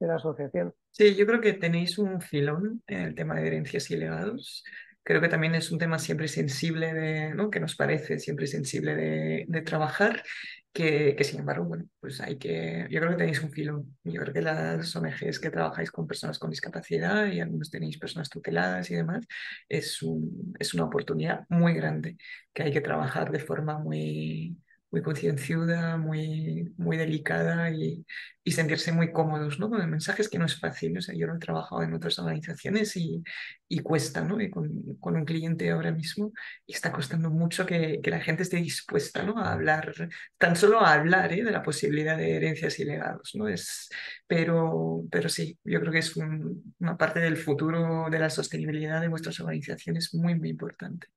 de la asociación. Sí, yo creo que tenéis un filón en el tema de herencias y legados. Creo que también es un tema siempre sensible de, ¿no? que nos parece siempre sensible de, de trabajar que, que, sin embargo, bueno, pues hay que, yo creo que tenéis un filón. Yo creo que las ONGs que trabajáis con personas con discapacidad y algunos tenéis personas tuteladas y demás, es, un, es una oportunidad muy grande que hay que trabajar de forma muy, muy concienciuda, muy, muy delicada y, y, sentirse muy cómodos ¿no? con el mensaje. Es que no es fácil. O sea, yo lo he trabajado en otras organizaciones y, y cuesta, ¿no? Y con, con, un cliente ahora mismo y está costando mucho que, la gente esté dispuesta ¿no? a hablar, tan solo a hablar ¿eh? de la posibilidad de herencias y legados. ¿no? Es, pero, pero sí, yo creo que es una parte del futuro de la sostenibilidad de vuestras organizaciones muy, muy importante.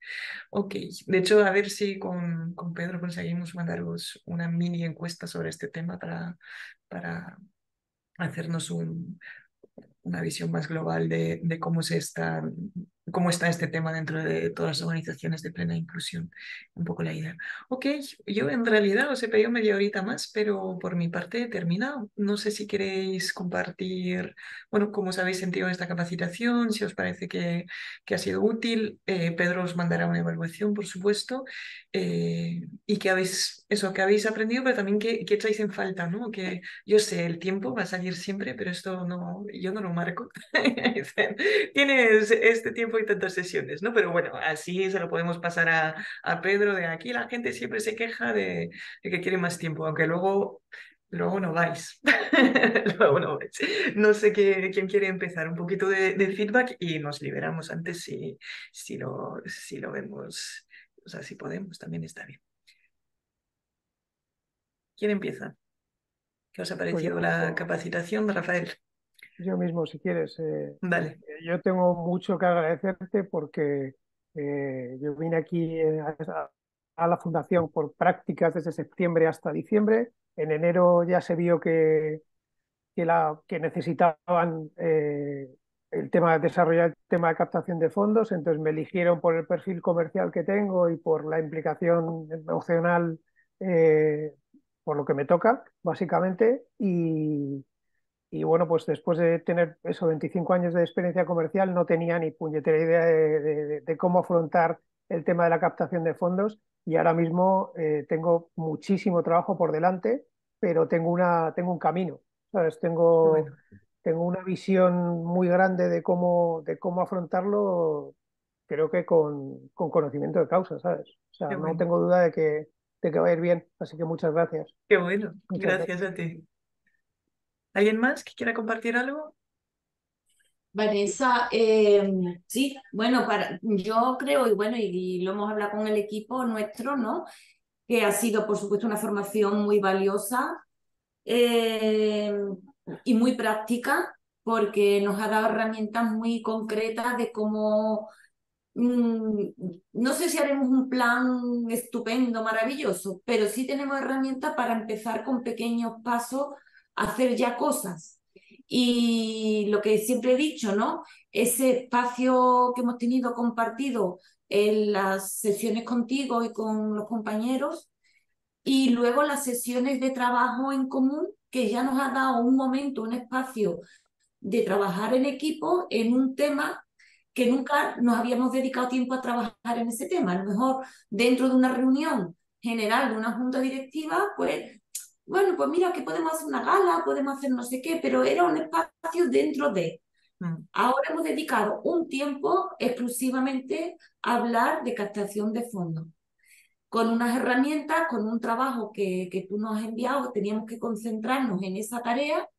Ok, de hecho, a ver si con, con Pedro conseguimos mandaros una mini encuesta sobre este tema para, para hacernos un, una visión más global de, cómo se está cómo está este tema dentro de todas las organizaciones de plena inclusión. Un poco la idea. Ok, yo en realidad os he pedido media horita más, pero por mi parte he terminado. No sé si queréis compartir, bueno, cómo os habéis sentido en esta capacitación, si os parece que, que ha sido útil. Eh, Pedro os mandará una evaluación, por supuesto, eh, y que habéis, eso, que habéis aprendido, pero también que, que echáis en falta, ¿no? Que yo sé, el tiempo va a salir siempre, pero esto no, yo no lo marco. Tienes este tiempo y tantas sesiones, ¿no? Pero bueno, así se lo podemos pasar a, a Pedro de aquí. La gente siempre se queja de, que quiere más tiempo, aunque luego luego no vais. luego no vais. No sé qué, quién quiere empezar. Un poquito de, de, feedback y nos liberamos antes si, si, lo, si lo vemos. O sea, si podemos, también está bien. ¿Quién empieza? ¿Qué os ha pues parecido la capacitación, Rafael? Yo mismo, si quieres. Eh. Eh, yo tengo mucho que agradecerte porque eh, yo vine aquí a, la fundación por prácticas desde septiembre hasta diciembre. En enero ya se vio que, que, la, que necesitaban el tema de desarrollar el tema de captación de fondos, entonces me eligieron por el perfil comercial que tengo y por la implicación emocional por lo que me toca, básicamente, y, y bueno, pues después de tener eso, 25 años de experiencia comercial, no tenía ni puñetera idea de, cómo afrontar el tema de la captación de fondos y ahora mismo eh, tengo muchísimo trabajo por delante, pero tengo, una, tengo un camino, ¿sabes? Tengo, tengo una visión muy grande de cómo, de cómo afrontarlo, creo que con, con conocimiento de causa, ¿sabes? O sea, no tengo duda de que, de que va a ir bien, así que muchas gracias. Qué bueno, gracias a ti. ¿Alguien más que quiera compartir algo? Vanessa, em, sí, bueno, para, yo creo, y bueno, y, lo hemos hablado con el equipo nuestro, ¿no? Que ha sido, por supuesto, una formación muy valiosa em, y muy práctica. porque nos ha dado herramientas muy concretas de cómo Mm, no sé si haremos un plan estupendo, maravilloso, pero sí tenemos herramientas para empezar con pequeños pasos hacer ya cosas. Y lo que siempre he dicho, ¿no? Ese espacio que hemos tenido compartido en las sesiones contigo y con los compañeros, y luego las sesiones de trabajo en común, que ya nos ha dado un momento, un espacio de trabajar en equipo en un tema que nunca nos habíamos dedicado tiempo a trabajar en ese tema. A lo mejor dentro de una reunión general de una junta directiva, pues, bueno, pues mira, que podemos hacer una gala, podemos hacer no sé qué, pero era un espacio dentro de. Mm. Ahora hemos dedicado un tiempo exclusivamente a hablar de captación de fondos. Con unas herramientas, con un trabajo que, que tú nos has enviado, teníamos que concentrarnos en esa tarea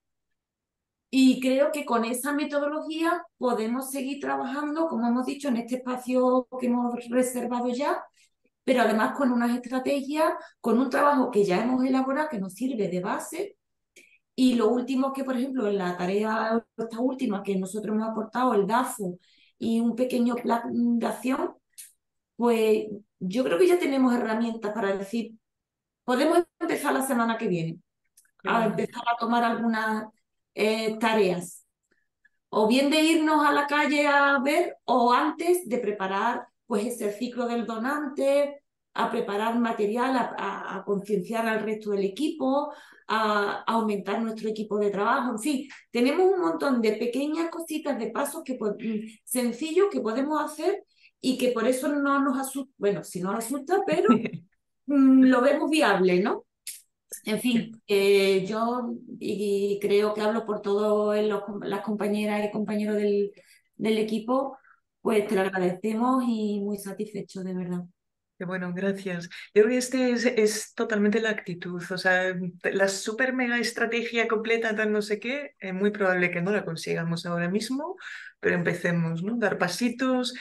y creo que con esa metodología podemos seguir trabajando, como hemos dicho, en este espacio que hemos reservado ya, pero además con unas estrategias, con un trabajo que ya hemos elaborado que nos sirve de base. Y lo último que, por ejemplo, en la tarea, esta última que nosotros hemos aportado, el DAFO y un pequeño plan de acción, pues yo creo que ya tenemos herramientas para decir, podemos empezar la semana que viene, a empezar a tomar algunas eh, tareas. O bien de irnos a la calle a ver o antes de preparar pues ese ciclo del donante, a preparar material, a, concienciar al resto del equipo, a, aumentar nuestro equipo de trabajo, en fin, tenemos un montón de pequeñas cositas, de pasos que, sencillos que podemos hacer y que por eso no nos asusta, bueno, si no asusta, pero mm, lo vemos viable, ¿no? En fin, eh, yo y creo que hablo por todas las compañeras y compañeros del, del equipo, pues te lo agradecemos y muy satisfechos, de verdad. Qué bueno, gracias. Yo creo que este es, es, totalmente la actitud. O sea, la super mega estrategia completa, tal no sé qué, es muy probable que no la consigamos ahora mismo, pero empecemos, ¿no? Dar pasitos,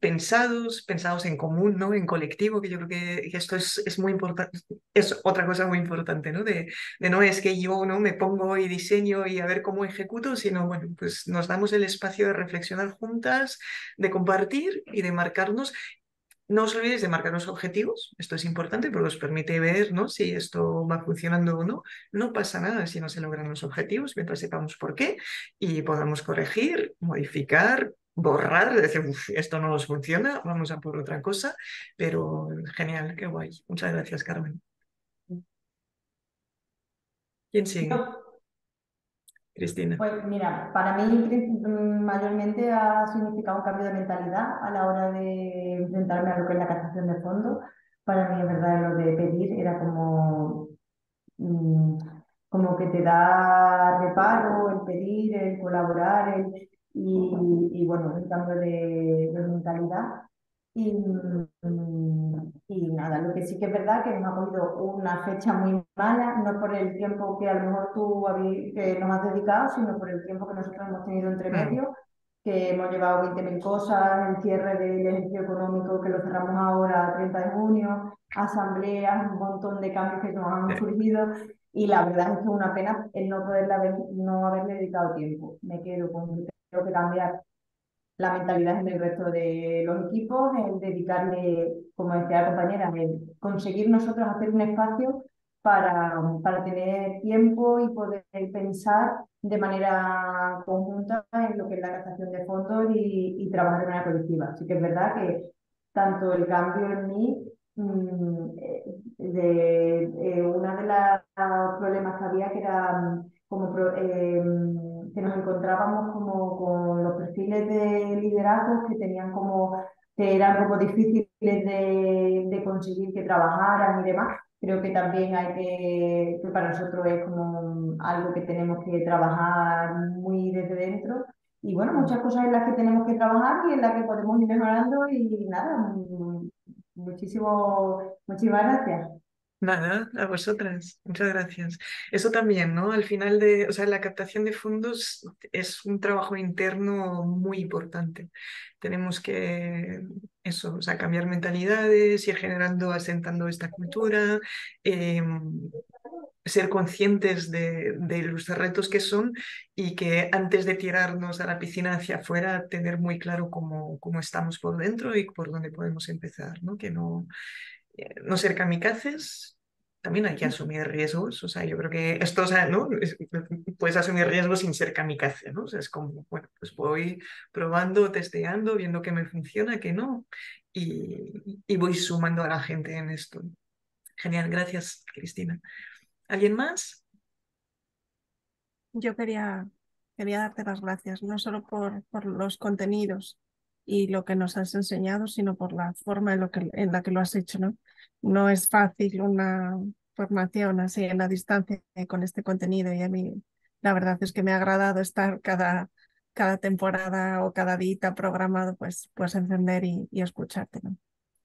pensados, pensados en común, ¿no? En colectivo, que yo creo que esto es, es muy importante, es otra cosa muy importante, ¿no? De, de, no es que yo no me pongo y diseño y a ver cómo ejecuto, sino bueno, pues nos damos el espacio de reflexionar juntas, de compartir y de marcarnos. No os olvidéis de marcar los objetivos, esto es importante porque os permite ver ¿no? si esto va funcionando o no. No pasa nada si no se logran los objetivos, mientras sepamos por qué y podamos corregir, modificar, borrar, decir, esto no nos funciona, vamos a por otra cosa, pero genial, qué guay. Muchas gracias, Carmen. ¿Quién sigue? Cristina. Pues mira, para mí mayormente ha significado un cambio de mentalidad a la hora de enfrentarme a lo que es la captación de fondos. Para mí, es verdad, lo de pedir era como, mm, como que te da reparo el pedir, el colaborar, el, y, bueno, un cambio de, mentalidad. Y, y, nada, lo que sí que es verdad que nos ha cogido una fecha muy mala, no por el tiempo que a lo mejor tú que nos has dedicado, sino por el tiempo que nosotros hemos tenido entre medio, que hemos llevado 20.000 cosas, el cierre del ejercicio económico que lo cerramos ahora, 30 de junio, asambleas, un montón de cambios que nos han surgido y la verdad es que es una pena el no poderle haber, no haberle dedicado tiempo. Me quedo con tengo que cambiar la mentalidad en el resto de los equipos, el dedicarle, como decía la compañera, el conseguir nosotros hacer un espacio para, para tener tiempo y poder pensar de manera conjunta en lo que es la captación de fondos y, y trabajar de manera colectiva. Así que es verdad que tanto el cambio en mí mm, eh, de, de, uno de los problemas que había que era como eh, que nos encontrábamos como con los perfiles de liderazgo que tenían como que eran como difíciles de, de conseguir que trabajaran y demás. Creo que también hay que, que para nosotros es como algo que tenemos que trabajar muy desde dentro. Y bueno, muchas cosas en las que tenemos que trabajar y en las que podemos ir mejorando. Y nada, muchísimo, muchísimas gracias. Nada, a vosotras. Muchas gracias. Eso también, ¿no? Al final de, o sea, la captación de fondos es un trabajo interno muy importante. Tenemos que, eso, o sea, cambiar mentalidades, ir generando, asentando esta cultura, em, ser conscientes de, de, los retos que son y que antes de tirarnos a la piscina hacia afuera, tener muy claro cómo, cómo estamos por dentro y por dónde podemos empezar, ¿no? Que no, eh, no ser kamikazes, también hay que asumir riesgos. O sea, yo creo que esto, o sea, ¿no? Puedes asumir riesgos sin ser kamikaze, ¿no? O sea, es como, bueno, pues voy probando, testeando, viendo que me funciona, que no, y, y voy sumando a la gente en esto. Genial, gracias, Cristina. ¿Alguien más? Yo quería, quería darte las gracias, no solo por, por los contenidos y lo que nos has enseñado, sino por la forma en, lo que, en la que lo has hecho, ¿no? No es fácil una formación así en la distancia con este contenido y a mí la verdad es que me ha agradado estar cada, cada temporada o cada día programado, pues, pues encender y, y escucharte.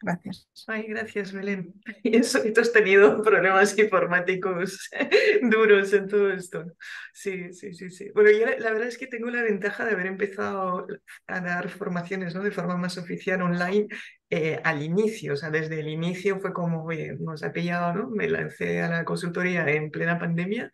Gracias. Ay, gracias, Belén. Y eso que tú has tenido problemas informáticos duros en todo esto. Sí, sí, sí, sí. Bueno, yo la verdad es que tengo la ventaja de haber empezado a dar formaciones ¿no? de forma más oficial online eh, al inicio, o sea, desde el inicio fue como, oye, nos ha pillado, ¿no? Me lancé a la consultoría en plena pandemia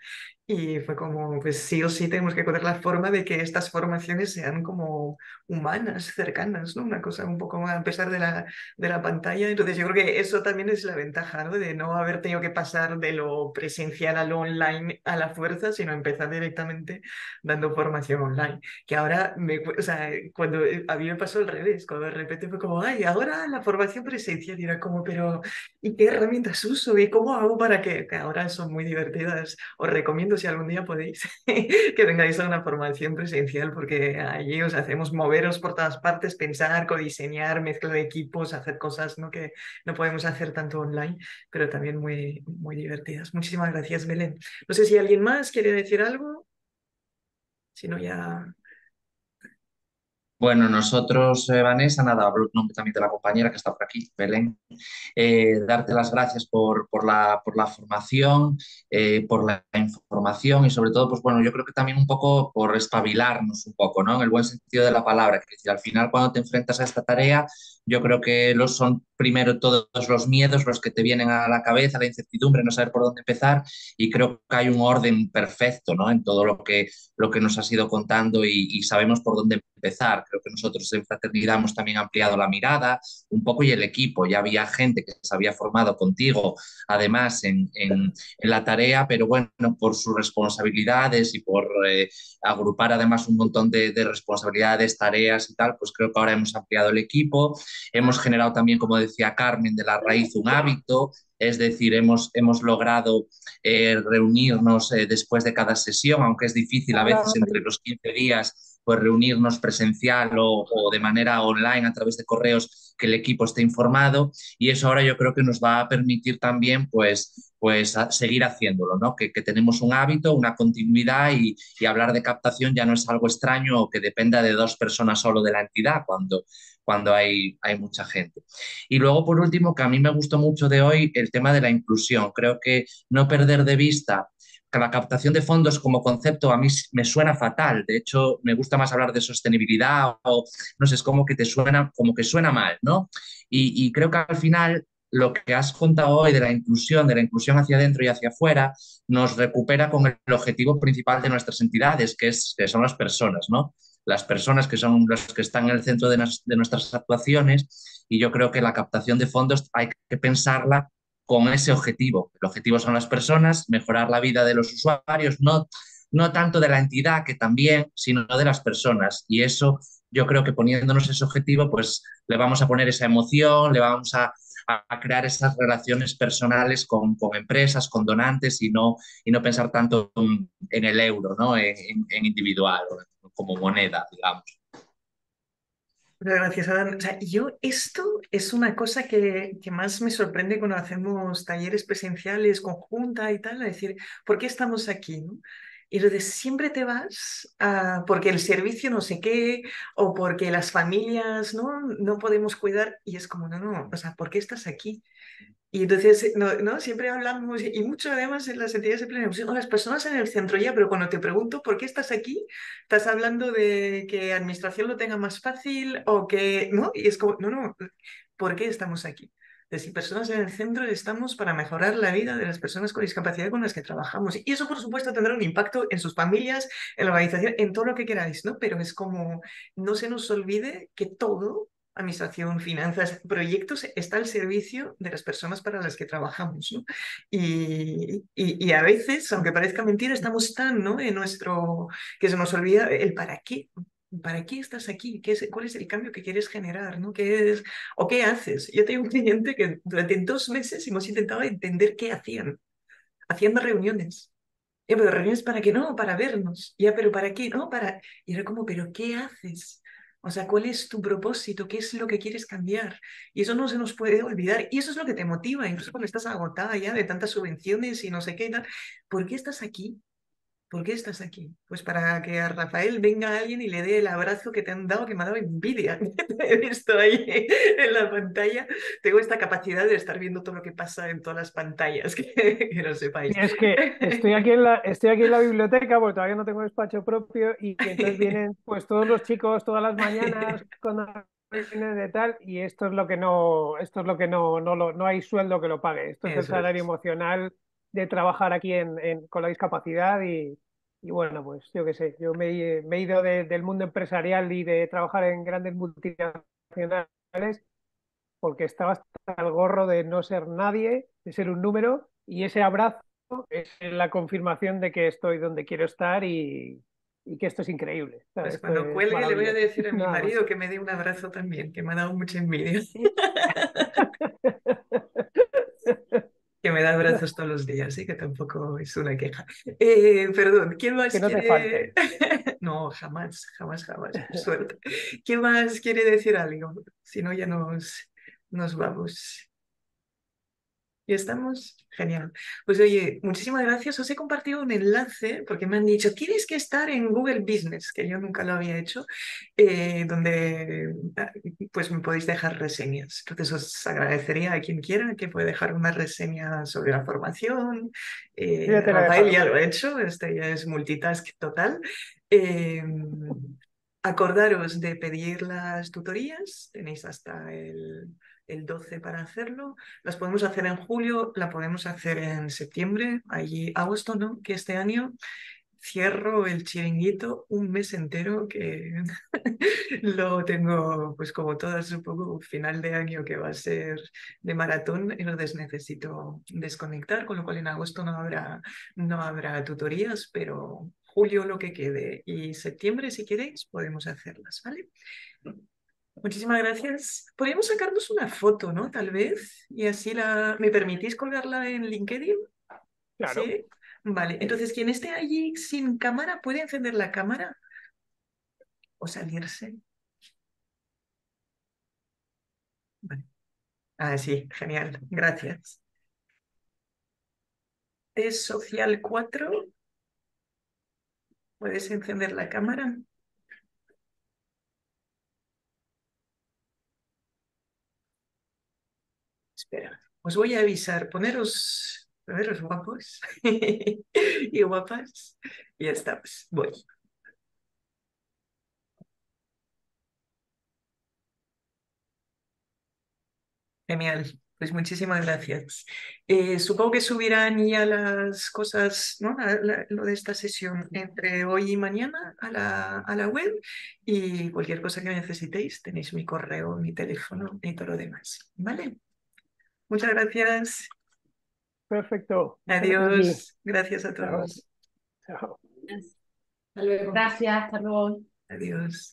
y fue como, pues sí o sí tenemos que encontrar la forma de que estas formaciones sean como humanas, cercanas, ¿no? Una cosa un poco más, a pesar de la, de la pantalla. Entonces yo creo que eso también es la ventaja, ¿no? De no haber tenido que pasar de lo presencial a lo online a la fuerza, sino empezar directamente dando formación online. Que ahora, me, o sea, cuando a mí me pasó al revés, cuando de repente fue como, ay, ahora la formación presencial y era como, pero ¿y qué herramientas uso? ¿Y cómo hago para que, que ahora son muy divertidas? Os recomiendo si algún día podéis, que vengáis a una formación presencial, porque allí os hacemos moveros por todas partes, pensar, codiseñar, mezcla de equipos, hacer cosas ¿no? que no podemos hacer tanto online, pero también muy, muy divertidas. Muchísimas gracias, Belén. No sé si alguien más quiere decir algo. Si no, ya bueno, nosotros, eh, Vanessa, nada, hablo en nombre también de la compañera que está por aquí, Belén, eh, darte las gracias por, por, la, por la, formación, eh, por la información y sobre todo, pues bueno, yo creo que también un poco por espabilarnos un poco, ¿no? En el buen sentido de la palabra, que decir, al final cuando te enfrentas a esta tarea, yo creo que los son primero todos los miedos los que te vienen a la cabeza, la incertidumbre, no saber por dónde empezar y creo que hay un orden perfecto ¿no? en todo lo que, lo que nos has ido contando y, sabemos por dónde empezar. Creo que nosotros en Fraternidad hemos también ampliado la mirada un poco y el equipo. Ya había gente que se había formado contigo, además, en, en, la tarea, pero bueno, por sus responsabilidades y por eh, agrupar además un montón de, de responsabilidades, tareas y tal, pues creo que ahora hemos ampliado el equipo. Hemos generado también, como decía Carmen, de la raíz un hábito, es decir, hemos, hemos logrado eh, reunirnos eh, después de cada sesión, aunque es difícil a veces entre los 15 días, pues reunirnos presencial o, o, de manera online a través de correos que el equipo esté informado y eso ahora yo creo que nos va a permitir también pues pues seguir haciéndolo, ¿no? Que, que, tenemos un hábito, una continuidad y, y, hablar de captación ya no es algo extraño o que dependa de dos personas solo de la entidad, cuando cuando hay, hay mucha gente. Y luego, por último, que a mí me gustó mucho de hoy, el tema de la inclusión. Creo que no perder de vista que la captación de fondos como concepto a mí me suena fatal. De hecho, me gusta más hablar de sostenibilidad o no sé, es como que te suena, como que suena mal, ¿no? Y, y creo que al final lo que has contado hoy de la inclusión, de la inclusión hacia adentro y hacia afuera, nos recupera con el objetivo principal de nuestras entidades, que, es, que son las personas, ¿no? Las personas que son las que están en el centro de, de nuestras actuaciones y yo creo que la captación de fondos hay que pensarla con ese objetivo. El objetivo son las personas, mejorar la vida de los usuarios, no, no tanto de la entidad, que también, sino de las personas. Y eso yo creo que poniéndonos ese objetivo, pues le vamos a poner esa emoción, le vamos a, a crear esas relaciones personales con, con, empresas, con donantes y no, y no pensar tanto en el euro, ¿no? en, en individual como moneda, digamos. Gracias, Adán. Yo esto es una cosa que, que, más me sorprende cuando hacemos talleres presenciales, conjunta y tal, a decir, ¿por qué estamos aquí? Y entonces siempre te vas porque el servicio no sé qué, o porque las familias no, no podemos cuidar, y es como, no, no, o sea, ¿por qué estás aquí? Y entonces, no, siempre hablamos, y mucho además en las entidades de pleno, las personas en el centro ya, pero cuando te pregunto por qué estás aquí, estás hablando de que administración lo tenga más fácil o que, ¿no? Y es como, no, no, ¿por qué estamos aquí? de si personas en el centro estamos para mejorar la vida de las personas con discapacidad con las que trabajamos. Y eso, por supuesto, tendrá un impacto en sus familias, en la organización, en todo lo que queráis, ¿no? Pero es como, no se nos olvide que todo administración, finanzas, proyectos, está al servicio de las personas para las que trabajamos. ¿no? Y, y, a veces, aunque parezca mentira, estamos tan ¿no? en nuestro que se nos olvida el para qué. ¿Para qué estás aquí? ¿Qué es, ¿Cuál es el cambio que quieres generar? ¿no? ¿Qué es, ¿O qué haces? Yo tengo un cliente que durante dos meses hemos intentado entender qué hacían. Haciendo reuniones. Ya, pero reuniones para qué no, para vernos. Ya, pero ¿para qué? No, para. Y era como, ¿pero qué haces? O sea, ¿cuál es tu propósito? ¿Qué es lo que quieres cambiar? Y eso no se nos puede olvidar. Y eso es lo que te motiva, incluso cuando estás agotada ya de tantas subvenciones y no sé qué. ¿Por qué estás aquí? ¿Por qué estás aquí? Pues para que a Rafael venga alguien y le dé el abrazo que te han dado, que me ha dado envidia. He visto ahí en la pantalla. Tengo esta capacidad de estar viendo todo lo que pasa en todas las pantallas, que, que no sepáis. es que estoy aquí, en la, estoy aquí en la biblioteca, porque todavía no tengo despacho propio, y entonces vienen pues todos los chicos todas las mañanas con de tal, y esto es lo que no, esto es lo que no, no, lo, no hay sueldo que lo pague. Esto es el salario emocional de trabajar aquí en, con la discapacidad y, bueno, pues yo qué sé, yo me, he ido del mundo empresarial y de trabajar en grandes multinacionales porque estaba hasta el gorro de no ser nadie, de ser un número y ese abrazo es la confirmación de que estoy donde quiero estar y, que esto es increíble. Pues cuando cuelgue le voy a decir a mi marido que me dé un abrazo también, que me ha dado mucha envidia. que me da abrazos todos los días, y que tampoco es una queja. Eh, perdón, ¿quién más que no quiere... no, jamás, jamás, jamás, suerte. ¿Quién más quiere decir algo? Si no, ya nos, nos vamos. ¿Y estamos? Genial. Pues oye, muchísimas gracias. Os he compartido un enlace porque me han dicho, tienes que estar en Google Business, que yo nunca lo había hecho, eh, donde ah, pues me podéis dejar reseñas. Entonces os agradecería a quien quiera que pueda dejar una reseña sobre la formación. Eh, Rafael ya lo ha hecho, este ya es multitask total. Eh, acordaros de pedir las tutorías, tenéis hasta el el 12 para hacerlo. Las podemos hacer en julio, la podemos hacer en septiembre, allí agosto, ¿no? Que este año cierro el chiringuito un mes entero que lo tengo pues como todas poco final de año que va a ser de maratón y entonces necesito desconectar con lo cual en agosto no habrá no habrá tutorías pero julio lo que quede y septiembre si queréis podemos hacerlas vale Muchísimas gracias. Podríamos sacarnos una foto, ¿no? Tal vez. Y así la. ¿Me permitís colgarla en LinkedIn? Claro. ¿Sí? Vale. Entonces, quien esté allí sin cámara, ¿puede encender la cámara? ¿O salirse? Vale. Ah, sí, genial. Gracias. Es social 4. ¿Puedes encender la cámara? Espera, os voy a avisar, poneros, poneros guapos y guapas. Y ya estamos, voy. Genial. Pues muchísimas gracias. Eh, supongo que subirán ya las cosas, ¿no? lo de esta sesión entre hoy y mañana a la, a la web y cualquier cosa que necesitéis, tenéis mi correo, mi teléfono y todo lo demás. ¿Vale? Muchas gracias. Perfecto. Adiós. Gracias a todos. Chao. Hasta luego. Gracias. Hasta luego. Adiós.